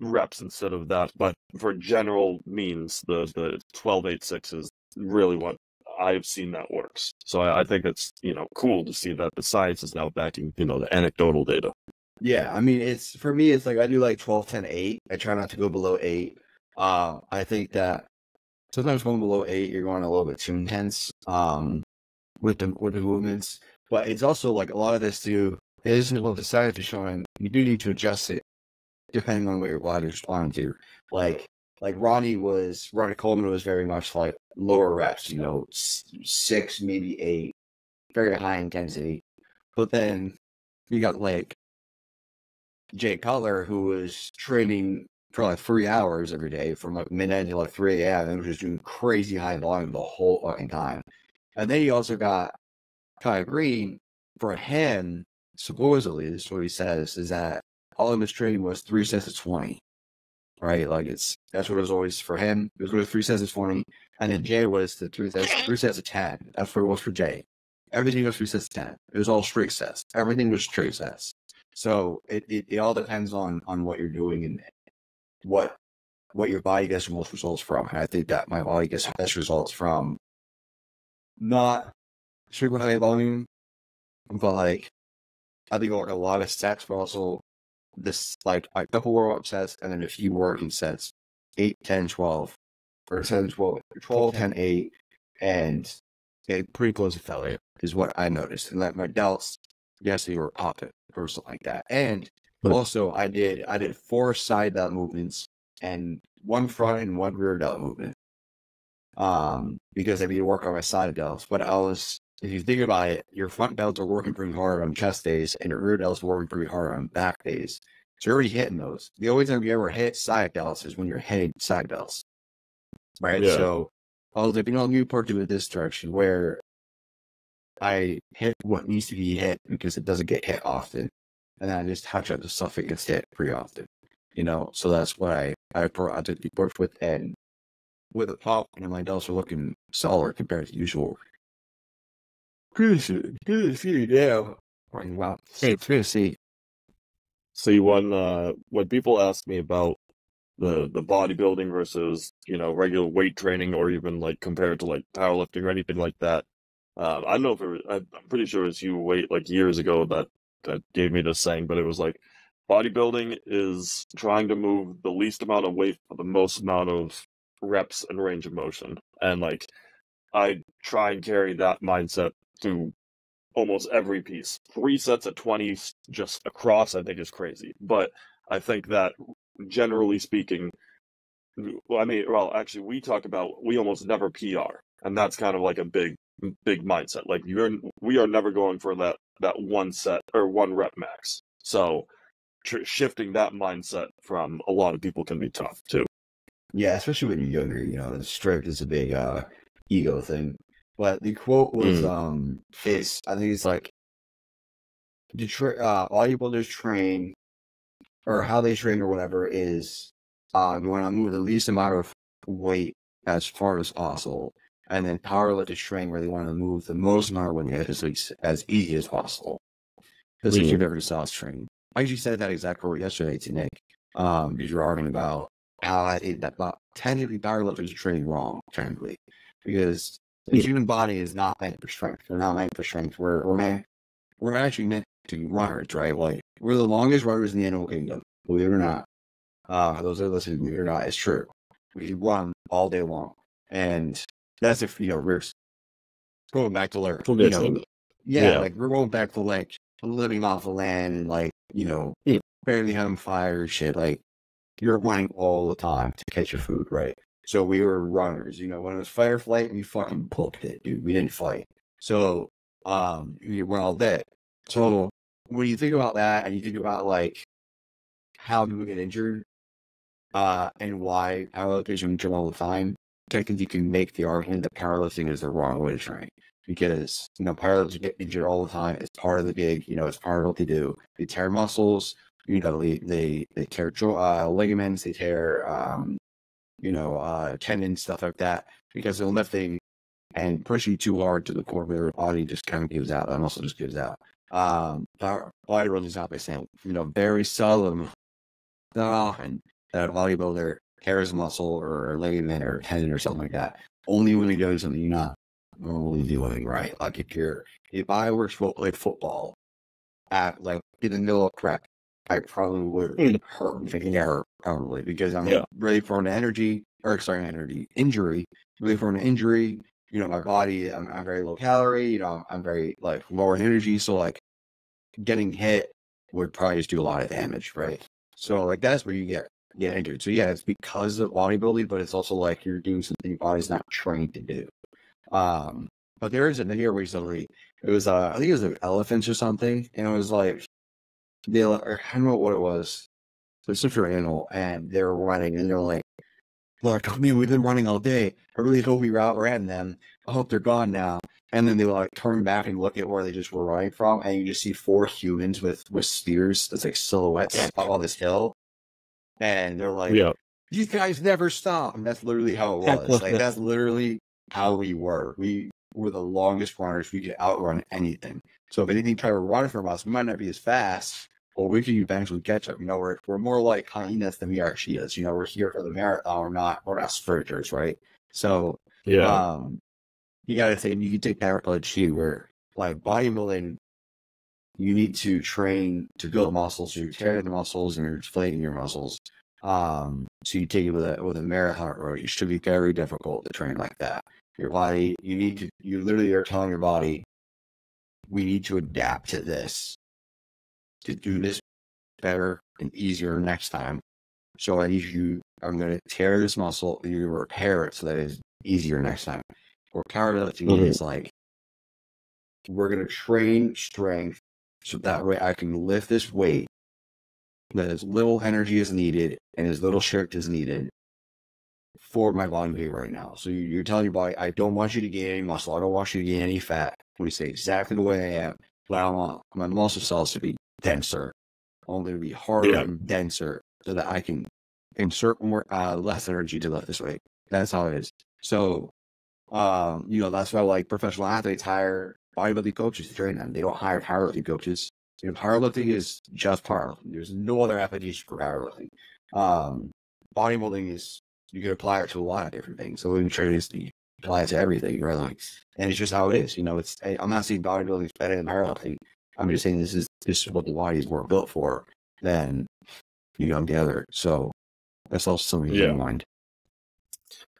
reps instead of that. But for general means, the the 12, 8, 6 is really what I've seen that works. So I, I, think it's you know cool to see that the science is now backing you know the anecdotal data. Yeah, I mean it's for me it's like I do like 12, 10, 8. I try not to go below eight. Uh, I think that sometimes going below eight you're going a little bit too intense um, with the with the movements. But it's also like a lot of this too. It isn't what the science is showing. You do need to adjust it depending on what your body is to. Like like Ronnie was Ronnie Coleman was very much like lower reps, you know, six maybe eight, very high intensity. But then you got like Jay Cutler who was training for like three hours every day from like midnight to like three a.m. and was just doing crazy high volume the whole fucking time. And then you also got Kai Greene. For him, supposedly, this is what he says, is that all of his training was three sets of 20 right? Like it's that's what it was always for him. It was with three sets of twenty, and then Jay was the three sets three sets of ten. That's what it was for Jay. Everything was three sets of ten. It was all straight sets. Everything was straight sets. So it, it, it all depends on on what you're doing and what what your body gets the most results from. And I think that my body gets the best results from not super high volume, but like I think like a lot of sets, but also this like a couple warm up sets and then a few working sets 8 10 12 or 10 12 12 10 8 and it pretty close to failure is what i noticed and that my delts yes they were popping or something like that and but, also i did i did four side delt movements and one front and one rear delt movement. Um because i need to work on my side delts but i was if you think about it, your front delts are working pretty hard on chest days, and your rear delts are working pretty hard on back days. So you're already hitting those. The only time you ever hit side delts is when you're hitting side delts, right? Yeah. So I'll dipping on new part to this direction where I hit what needs to be hit because it doesn't get hit often, and then I just touch up the stuff that gets hit pretty often. You know, so that's what I I, I did worked with and with the pop, and my delts are looking solid compared to usual. Good, good see now. Wow, hey, it's see. See, when uh, when people ask me about the the bodybuilding versus you know regular weight training, or even like compared to like powerlifting or anything like that, uh, I don't know if it was, I'm pretty sure it's you wait like years ago that that gave me this saying, but it was like bodybuilding is trying to move the least amount of weight for the most amount of reps and range of motion, and like I try and carry that mindset through almost every piece. Three sets of 20 just across, I think, is crazy. But I think that generally speaking, well, I mean, well, actually, we talk about we almost never PR, and that's kind of like a big, big mindset. Like you're, we are never going for that that one set or one rep max. So shifting that mindset from a lot of people can be tough too. Yeah, especially when you're younger. You know, strength is a big uh, ego thing. But the quote was, mm. um, it's, I think it's like, Detroit, uh, bodybuilders train, or how they train or whatever is, uh, going to move the least amount of weight as far as possible. And then powerlifters train where they want to move the most amount of weight as, as easy as possible. Because mm. you've ever saw train. I actually said that exact quote yesterday to Nick, um, because you were arguing about how I think that about technically powerlifters are training wrong, technically. Because the human body is not made for strength. We're not made for strength. We're, we're made we're actually meant to be runners, right? Like we're the longest runners in the animal kingdom, believe it or not. Uh, those that are listening, believe it or not, it's true. We run all day long, and that's if you know we're going back to learn. You know, yeah, Yeah. like we're going back to like living off the land and like you know Yeah. barely having fire shit. Like you're running all the time to catch your food, right? So we were runners. You know, when it was firefight, we fucking booked it, dude. We didn't fight. So um, we went all day. So when you think about that, and you think about like how people get injured, uh, and why powerlifters are injured all the time, technically you can make the argument that powerlifting is the wrong way to train because you know powerlifters get injured all the time. It's part of the gig. You know, it's part of what they do. They tear muscles. You know, they they they tear uh, ligaments. They tear um, you know uh, tendons, stuff like that because they're lifting and pushing too hard to the core of their body just kind of gives out. That muscle just gives out. Um, bodybuilding is not by saying you know very seldom, not often that a bodybuilder tears muscle or ligament or tendon or something like that. Only when he does something you're not normally doing, right? Like if you're, if I were to play football at like in the middle of prep, I probably would Mm. hurt thinking hurt probably because I'm Yeah. really prone to energy or sorry, energy injury, really prone to injury. You know, my body, I'm, I'm very low calorie. You know, I'm very like lower in energy, so like getting hit would probably just do a lot of damage, right? So like that's where you get get injured. So yeah, it's because of bodybuilding, but it's also like you're doing something your body's not trained to do. Um, but there is a video recently. It was uh, I think it was an elephants or something, and it was like they or I don't know what it was. Sort of animal, and they were running, and they're like, "Look, I mean, we've been running all day. I really hope we outran them. I hope they're gone now." And then they like turn back and look at where they just were running from, and you just see four humans with with spears that's like silhouettes up on this hill, and they're like, Yeah. these guys never stop. And that's literally how it was. like that's literally how we were. We were the longest runners. We could outrun anything. So if anything tried to run from us, we might not be as fast, but we could eventually catch up. You know, we're we're more like hyenas than we are cheetahs. You know, we're here for the marathon. We're not we're not sprinters, right? So Yeah. um you gotta think you can take parallel too, where like bodybuilding you need to train to build muscles, you're tearing the muscles and you're inflating your muscles. Um, so you take it with a with a marathon road, it should be very difficult to train like that. Your body, you need to, you literally are telling your body, we need to adapt to this to do this better and easier next time. So I need you, I'm going to tear this muscle, and you repair it so that it's easier next time. Or powerlifting Mhm. is like, we're going to train strength so that way I can lift this weight that as little energy is needed and as little shift is needed for my body weight right now. So you- you're telling your body, I don't want you to gain any muscle. I don't want you to gain any fat. We stay exactly the way I am. Want my muscle cells to be denser. Only to be harder Yeah. and denser so that I can insert more uh, less energy to lift this weight. That's how it is. So, um, you know, that's why like professional athletes hire bodybuilding coaches to train them. They don't hire powerlifting coaches. You know, powerlifting is just powerlifting. There's no other application for powerlifting. Um, bodybuilding is you can apply it to a lot of different things. So in training, you apply it to everything, right? Like, and it's just how it is. You know, it's I'm not saying bodybuilding is better than powerlifting. I'm just saying this is this is what the bodies were built for. Then you come together. So that's also something to keep Yeah. in mind.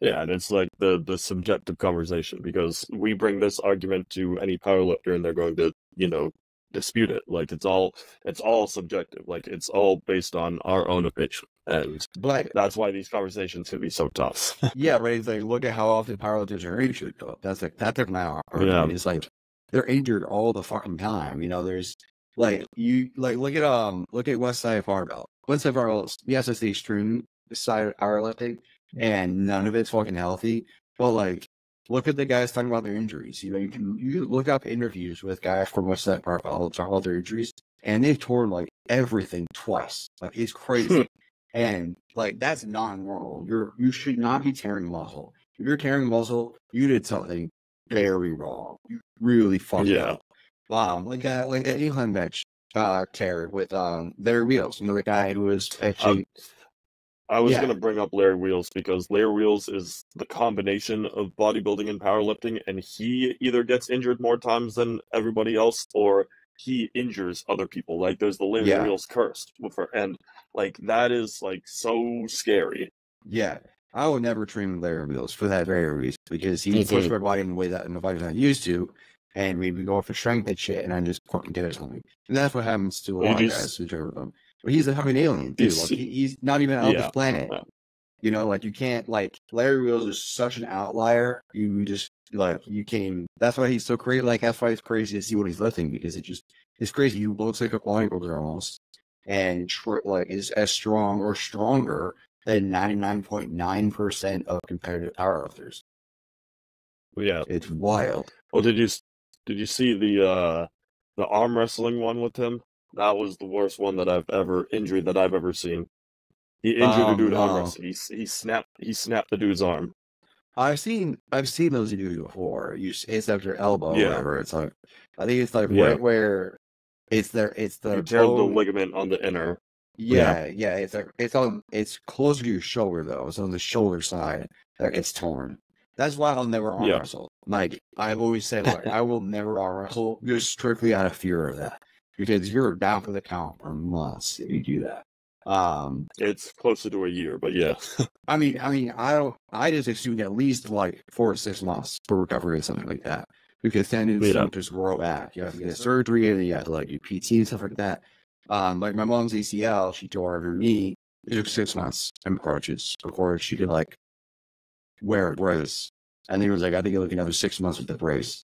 Yeah, and it's like the the subjective conversation because we bring this argument to any powerlifter and they're going to, you know, dispute it. Like it's all it's all subjective. Like it's all based on our own opinion. And But that's why these conversations can be so tough. yeah, but it's like look at how often powerlifters are injured. That's like that's like my argument. Yeah. It's like they're injured all the fucking time. You know, there's like you like look at um look at Westside Barbell. Westside Barbell, yes, it's the extreme side of powerlifting, and none of it's fucking healthy. But like, look at the guys talking about their injuries. You know, you can you can look up interviews with guys from Westside Barbell talk about their injuries, and they've torn like everything twice. Like it's crazy. And like that's not normal. You're you should not be tearing muscle. If you're tearing muscle, you did something very wrong. You really fucked Yeah. up. Um, like that, like that incline bench uh tear with um their wheels. You know, the guy who was actually I was Yeah. going to bring up Larry Wheels because Larry Wheels is the combination of bodybuilding and powerlifting, and he either gets injured more times than everybody else, or he injures other people. Like there's the Larry Yeah. Wheels cursed, for, and like that is like so scary. Yeah. I would never train Larry Wheels for that very reason because he pushed my body in a way that nobody's not used to. And we would go for strength and shit, and I'm just fucking did it something. And that's what happens to a lot of guys who train with them. But he's a fucking alien, too. You Like, he, he's not even out of this planet. You know, like you can't like Larry Wheels is such an outlier. You just like you can. That's why he's so crazy. Like that's why it's crazy to see what he's lifting because it just it's crazy. He looks like a bodybuilder almost, and tr- like is as strong or stronger than ninety nine point nine percent of competitive powerlifters. Yeah. It's wild. Well, did you did you see the uh the arm wrestling one with him? That was the worst one that I've ever injury that I've ever seen. He injured Oh, a dude arm wrestling. He he snapped he snapped the dude's arm. I've seen I've seen those videos before. You s- it's after elbow, Yeah. or whatever. It's like I think it's like Yeah. right where it's there. It's the He tears the ligament on the inner. Yeah, yeah, it's like it's on it's closer to your shoulder though. It's on the shoulder side that it's torn. That's why I'll never arm Yeah. wrestle. Like I've always said, like I will never arm wrestle just strictly out of fear of that. Because you're down for the count for months if you do that. Um It's closer to a year, but yeah. I mean I mean I don't I just assume at least like four or six months for recovery or something like that. Because then it's Yeah. don't just grow back. You have to get a surgery and you have to like do PT and stuff like that. Um, like my mom's ACL, she tore her knee. It took six months and crutches before she could like wear a brace. And then it was like, I think it was another six months with the brace.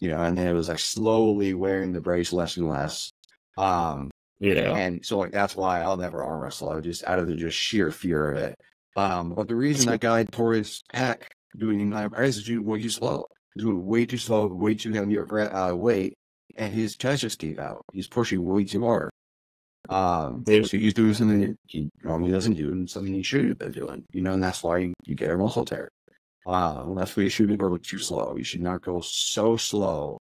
You know, and then it was like slowly wearing the brace less and less. Um, Yeah. and so like that's why I'll never arm wrestle. I would just out of the just sheer fear of it. Um, but the reason that guy tore his pec doing nine braces is doing way too slow. He's doing way too slow, way too heavy of uh, weight, and his chest just gave out. He's pushing way too hard. Um, so he's doing something that he normally doesn't do, and something he should have been doing. You know, and that's why you, you get a muscle tear. Uh, that's why you should be going too slow. You should not go so slow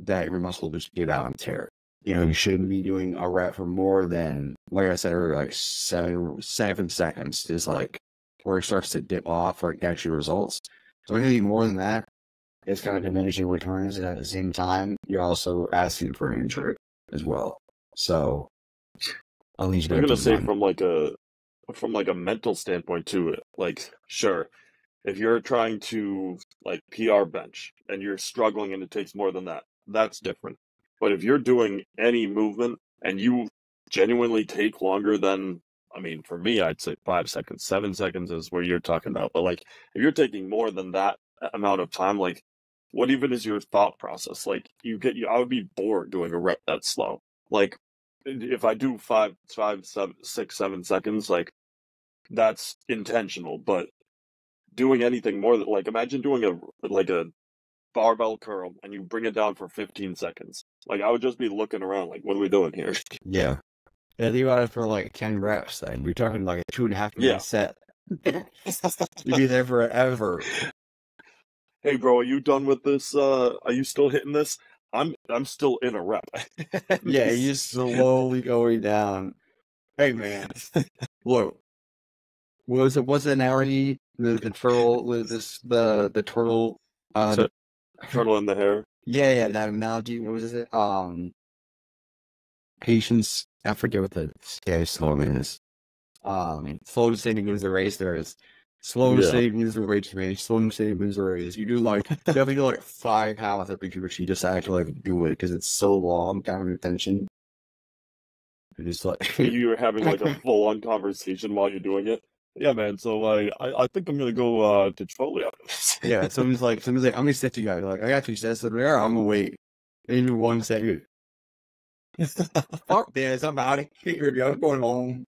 that your muscle just give out and tear. You know, you shouldn't be doing a rep for more than, like I said like seven seven seconds is like where it starts to dip off or actually results. So anything more than that, it's kind of diminishing returns, and at the same time, you're also asking for injury as well. So I'll leave you I'm gonna say one. from like a from like a mental standpoint too. Like, sure, if you're trying to like PR bench and you're struggling and it takes more than that, that's different. But if you're doing any movement and you genuinely take longer than, I mean, for me, I'd say five seconds, seven seconds is where you're talking about. But like, if you're taking more than that amount of time, like, what even is your thought process? Like, you get you, I would be bored doing a rep that slow. Like, if I do five, five, seven, six, seven seconds, like that's intentional. But doing anything more than like, imagine doing a like a barbell curl and you bring it down for 15 seconds. Like I would just be looking around, like, what are we doing here? Yeah. Yeah, think about it for like 10 reps then. We're talking like a two and a half minute Yeah. set. You'd be there forever. hey, bro, are you done with this? Uh, are you still hitting this? I'm I'm still in a rep. Yeah, you're slowly going down. Hey man. Look. What was it what's the analogy? The the turtle with this the the turtle uh So- turtle in the hair. yeah, yeah, that analogy. What was it? Um patience I forget what the scary slogan is. Um slow say to the race there is slow to Yeah. say to lose the race race, slow to say to lose the. You do like you have to do like five hours every two weeks. You just actually like do it because it's so long, kind of attention. It's like you were having like a full on conversation while you're doing it. Yeah, man. So I I, I think I'm gonna go uh, to Chipotle after this. Yeah, someone's like, someone's like, how many steps you? You're like, I got two steps. So there, I'm gonna wait. In one second. Fuck this, I'm out of here. I'm going home.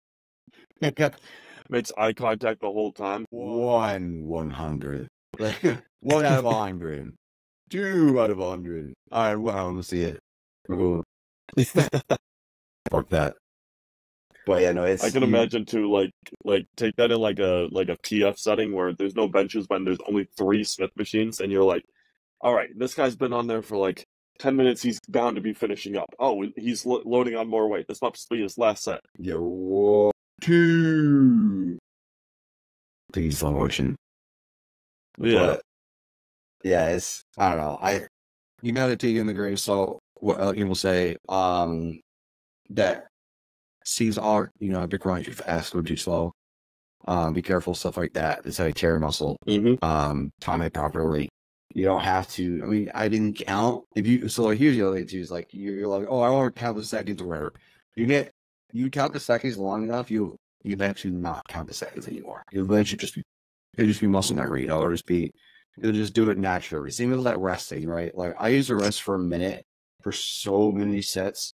Makes eye contact the whole time. one one hundred. Like one out of a hundred. Two out of a hundred. I well, let's see it. Fuck that. But yeah, no, it's. I can imagine too, like like take that in like a like a PF setting where there's no benches when there's only three Smith machines, and you're like, all right, this guy's been on there for like ten minutes. He's bound to be finishing up. Oh, he's lo- loading on more weight. This must be his last set. Yeah, one, two. Please, slow motion. Yeah, But, yeah, it's I don't know. I you gotta take in the grain so salt what uh, people say um, that sees are you know, a big run too fast or too slow. Um, be careful, stuff like that. That's how you tear a muscle. Mm-hmm. Um, time it properly. You don't have to. I mean, I didn't count. If you so like, here's the other thing too is like you're, you're like, oh, I want to count the seconds or whatever. You get you count the seconds long enough, you you eventually not count the seconds anymore. You eventually just be it'll just be muscle memory. You know, it'll just be it'll just do it naturally. Same with that resting, right? Like I used to rest for a minute for so many sets.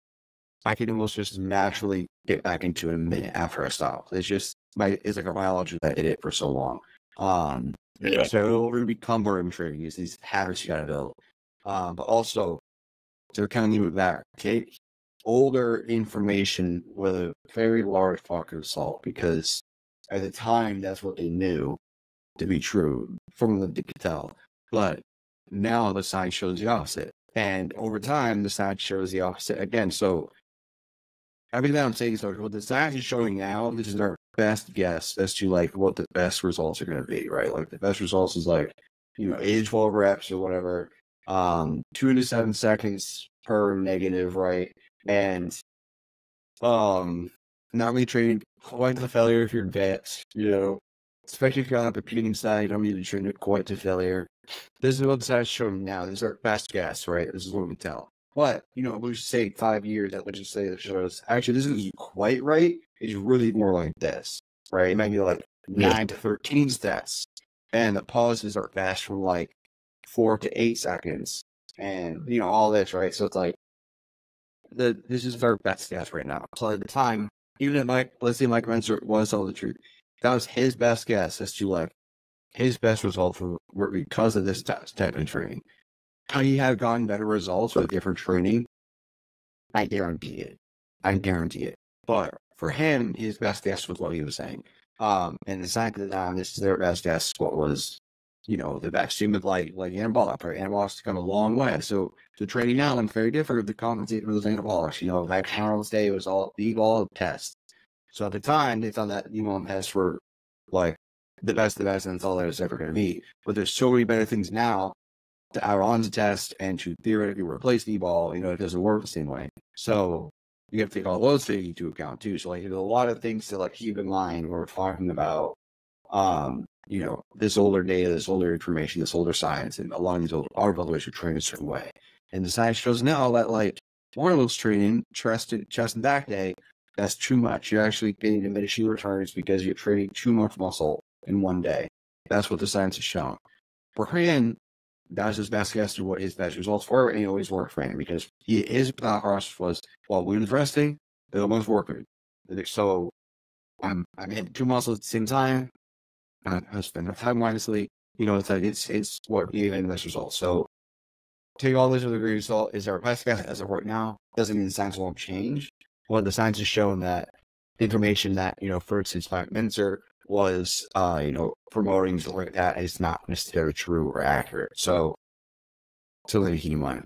I can almost just naturally get back into it a minute after I stop. It's just my it's like a biology that I did it for so long. Um Yeah. so it'll really become more training is these habits you gotta build. Um, but also to kind of leave it back, take older information with a very large pocket of salt because at the time that's what they knew to be true from the tell. But now the science shows the opposite. And over time the science shows the opposite again. So everything I'm saying is like what the science is showing now, this is our best guess as to like what the best results are gonna be, right? Like the best results is like, you know, eight to twelve reps or whatever. Um, two to seven seconds per negative, right? And um not really training quite to failure if you're advanced, you know. Especially if you're on the competing side, you don't need to train it quite to failure. This is what the is showing now. This is our best guess, right? This is what we tell. But, you know, we say five years that let's just say that shows actually this isn't quite right. It's really more like this, right? It might be like Yeah. nine to thirteen stats. And the pauses are fast from like four to eight seconds. And you know, all this, right? So it's like the this is our best guess right now. So at the time, even if Mike let's say Mike Mentzer was all the truth, that was his best guess as to like his best results were, because of this type type of training. How he had gotten better results with different training, I guarantee it. I guarantee it. But for him, his best guess was what he was saying. Um, and the fact that um, this is their best guess, what was, you know, the stream of like like anabolic, right? Anabolics come a long way. So the training now is very different to compensate for those anabolics. You know, like Harold's day was all the ball test. So at the time, they thought that EMOM tests were like the best, the best, and it's all that it's ever going to be. But there's so many better things now to add on to test and to theoretically replace the ball. You know, it doesn't work the same way. So you have to take all those things into account too. So like, there's a lot of things to like keep in mind when we're talking about, um, you know, this older data, this older information, this older science, and a lot of these older our evaluation training a certain way. And the science shows now that like those training, chest, chest and back day, that's too much. You're actually getting diminishing returns because you're training too much muscle in one day. That's what the science has shown. For him, that's his best guess to what his best results were, and he always worked for him because he, his thought process was, while we was resting, it almost working. So I'm I'm hitting two muscles at the same time. I spend time wisely. You know, it's it's it's what gave him this result. So take all this with a grain of salt. Is our best guess as of right now? Doesn't mean the science won't change. Well, the science has shown that information that you know, for instance, Mike Mentzer was, uh, you know, promoting something like that is not necessarily true or accurate. So, to keep in mind.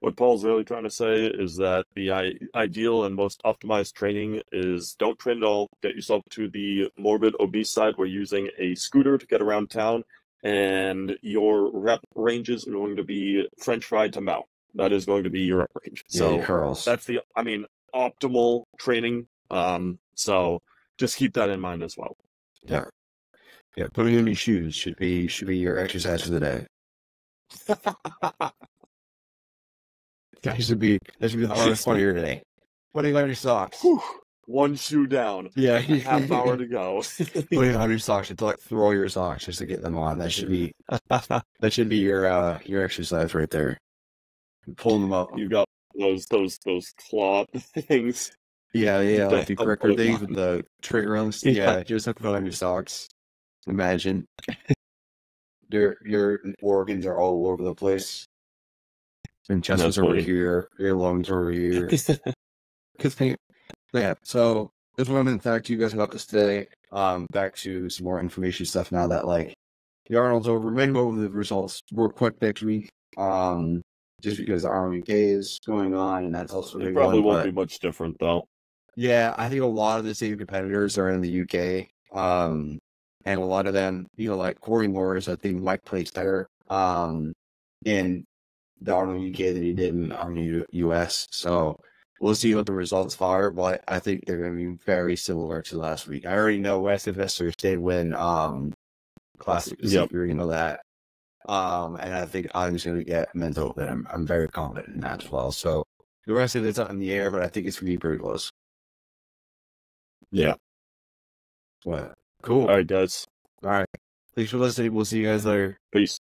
What Paul's really trying to say is that the I- ideal and most optimized training is don't train at all. Get yourself to the morbid obese side. We're using a scooter to get around town, and your rep ranges are going to be French fried to mouth. That is going to be your rep range. So So curls. that's the, I mean, optimal training. Um, so just keep that in mind as well. yeah, yeah. Putting in your shoes should be should be your exercise for the day. That should be that should be the hardest part of your day. Putting on your socks. Whew. One shoe down. Yeah, Half hour to go. Putting on your socks. You have to like throw your socks just to get them on. That should be that should be your uh your exercise right there. Pulling them up. you got those those those claw things. Yeah, yeah, like the corrector things with the trigger on. the- Yeah. Yeah, just put on your socks. Imagine your your organs are all over the place. And chest That's is over funny. here, your lungs over here. Cause they, yeah. So this one, in fact, you guys about this today. Um, back to some more information stuff now that like the Arnold's over. Maybe over the results were quick next week. Um, just because the RMUK is going on, and that's also a It probably one, won't but- be much different though. yeah, I think a lot of the same competitors are in the UK. Um, and a lot of them, you know, like Corey Morris, I think Mike plays better. Um, in the Arnold UK that he did in Arnold US. So we'll see what the results are, but I think they're going to be very similar to last week. I already know Wesley Vissers did win um, Classic. Yep. You know that. Um, and I think I'm just going to get mental open. I'm, I'm very confident in that as well. So the rest of it's up in the air, but I think it's going to be pretty close. Yeah. What? Cool. All right, guys. All right. Thanks for listening. We'll see you guys later. Peace.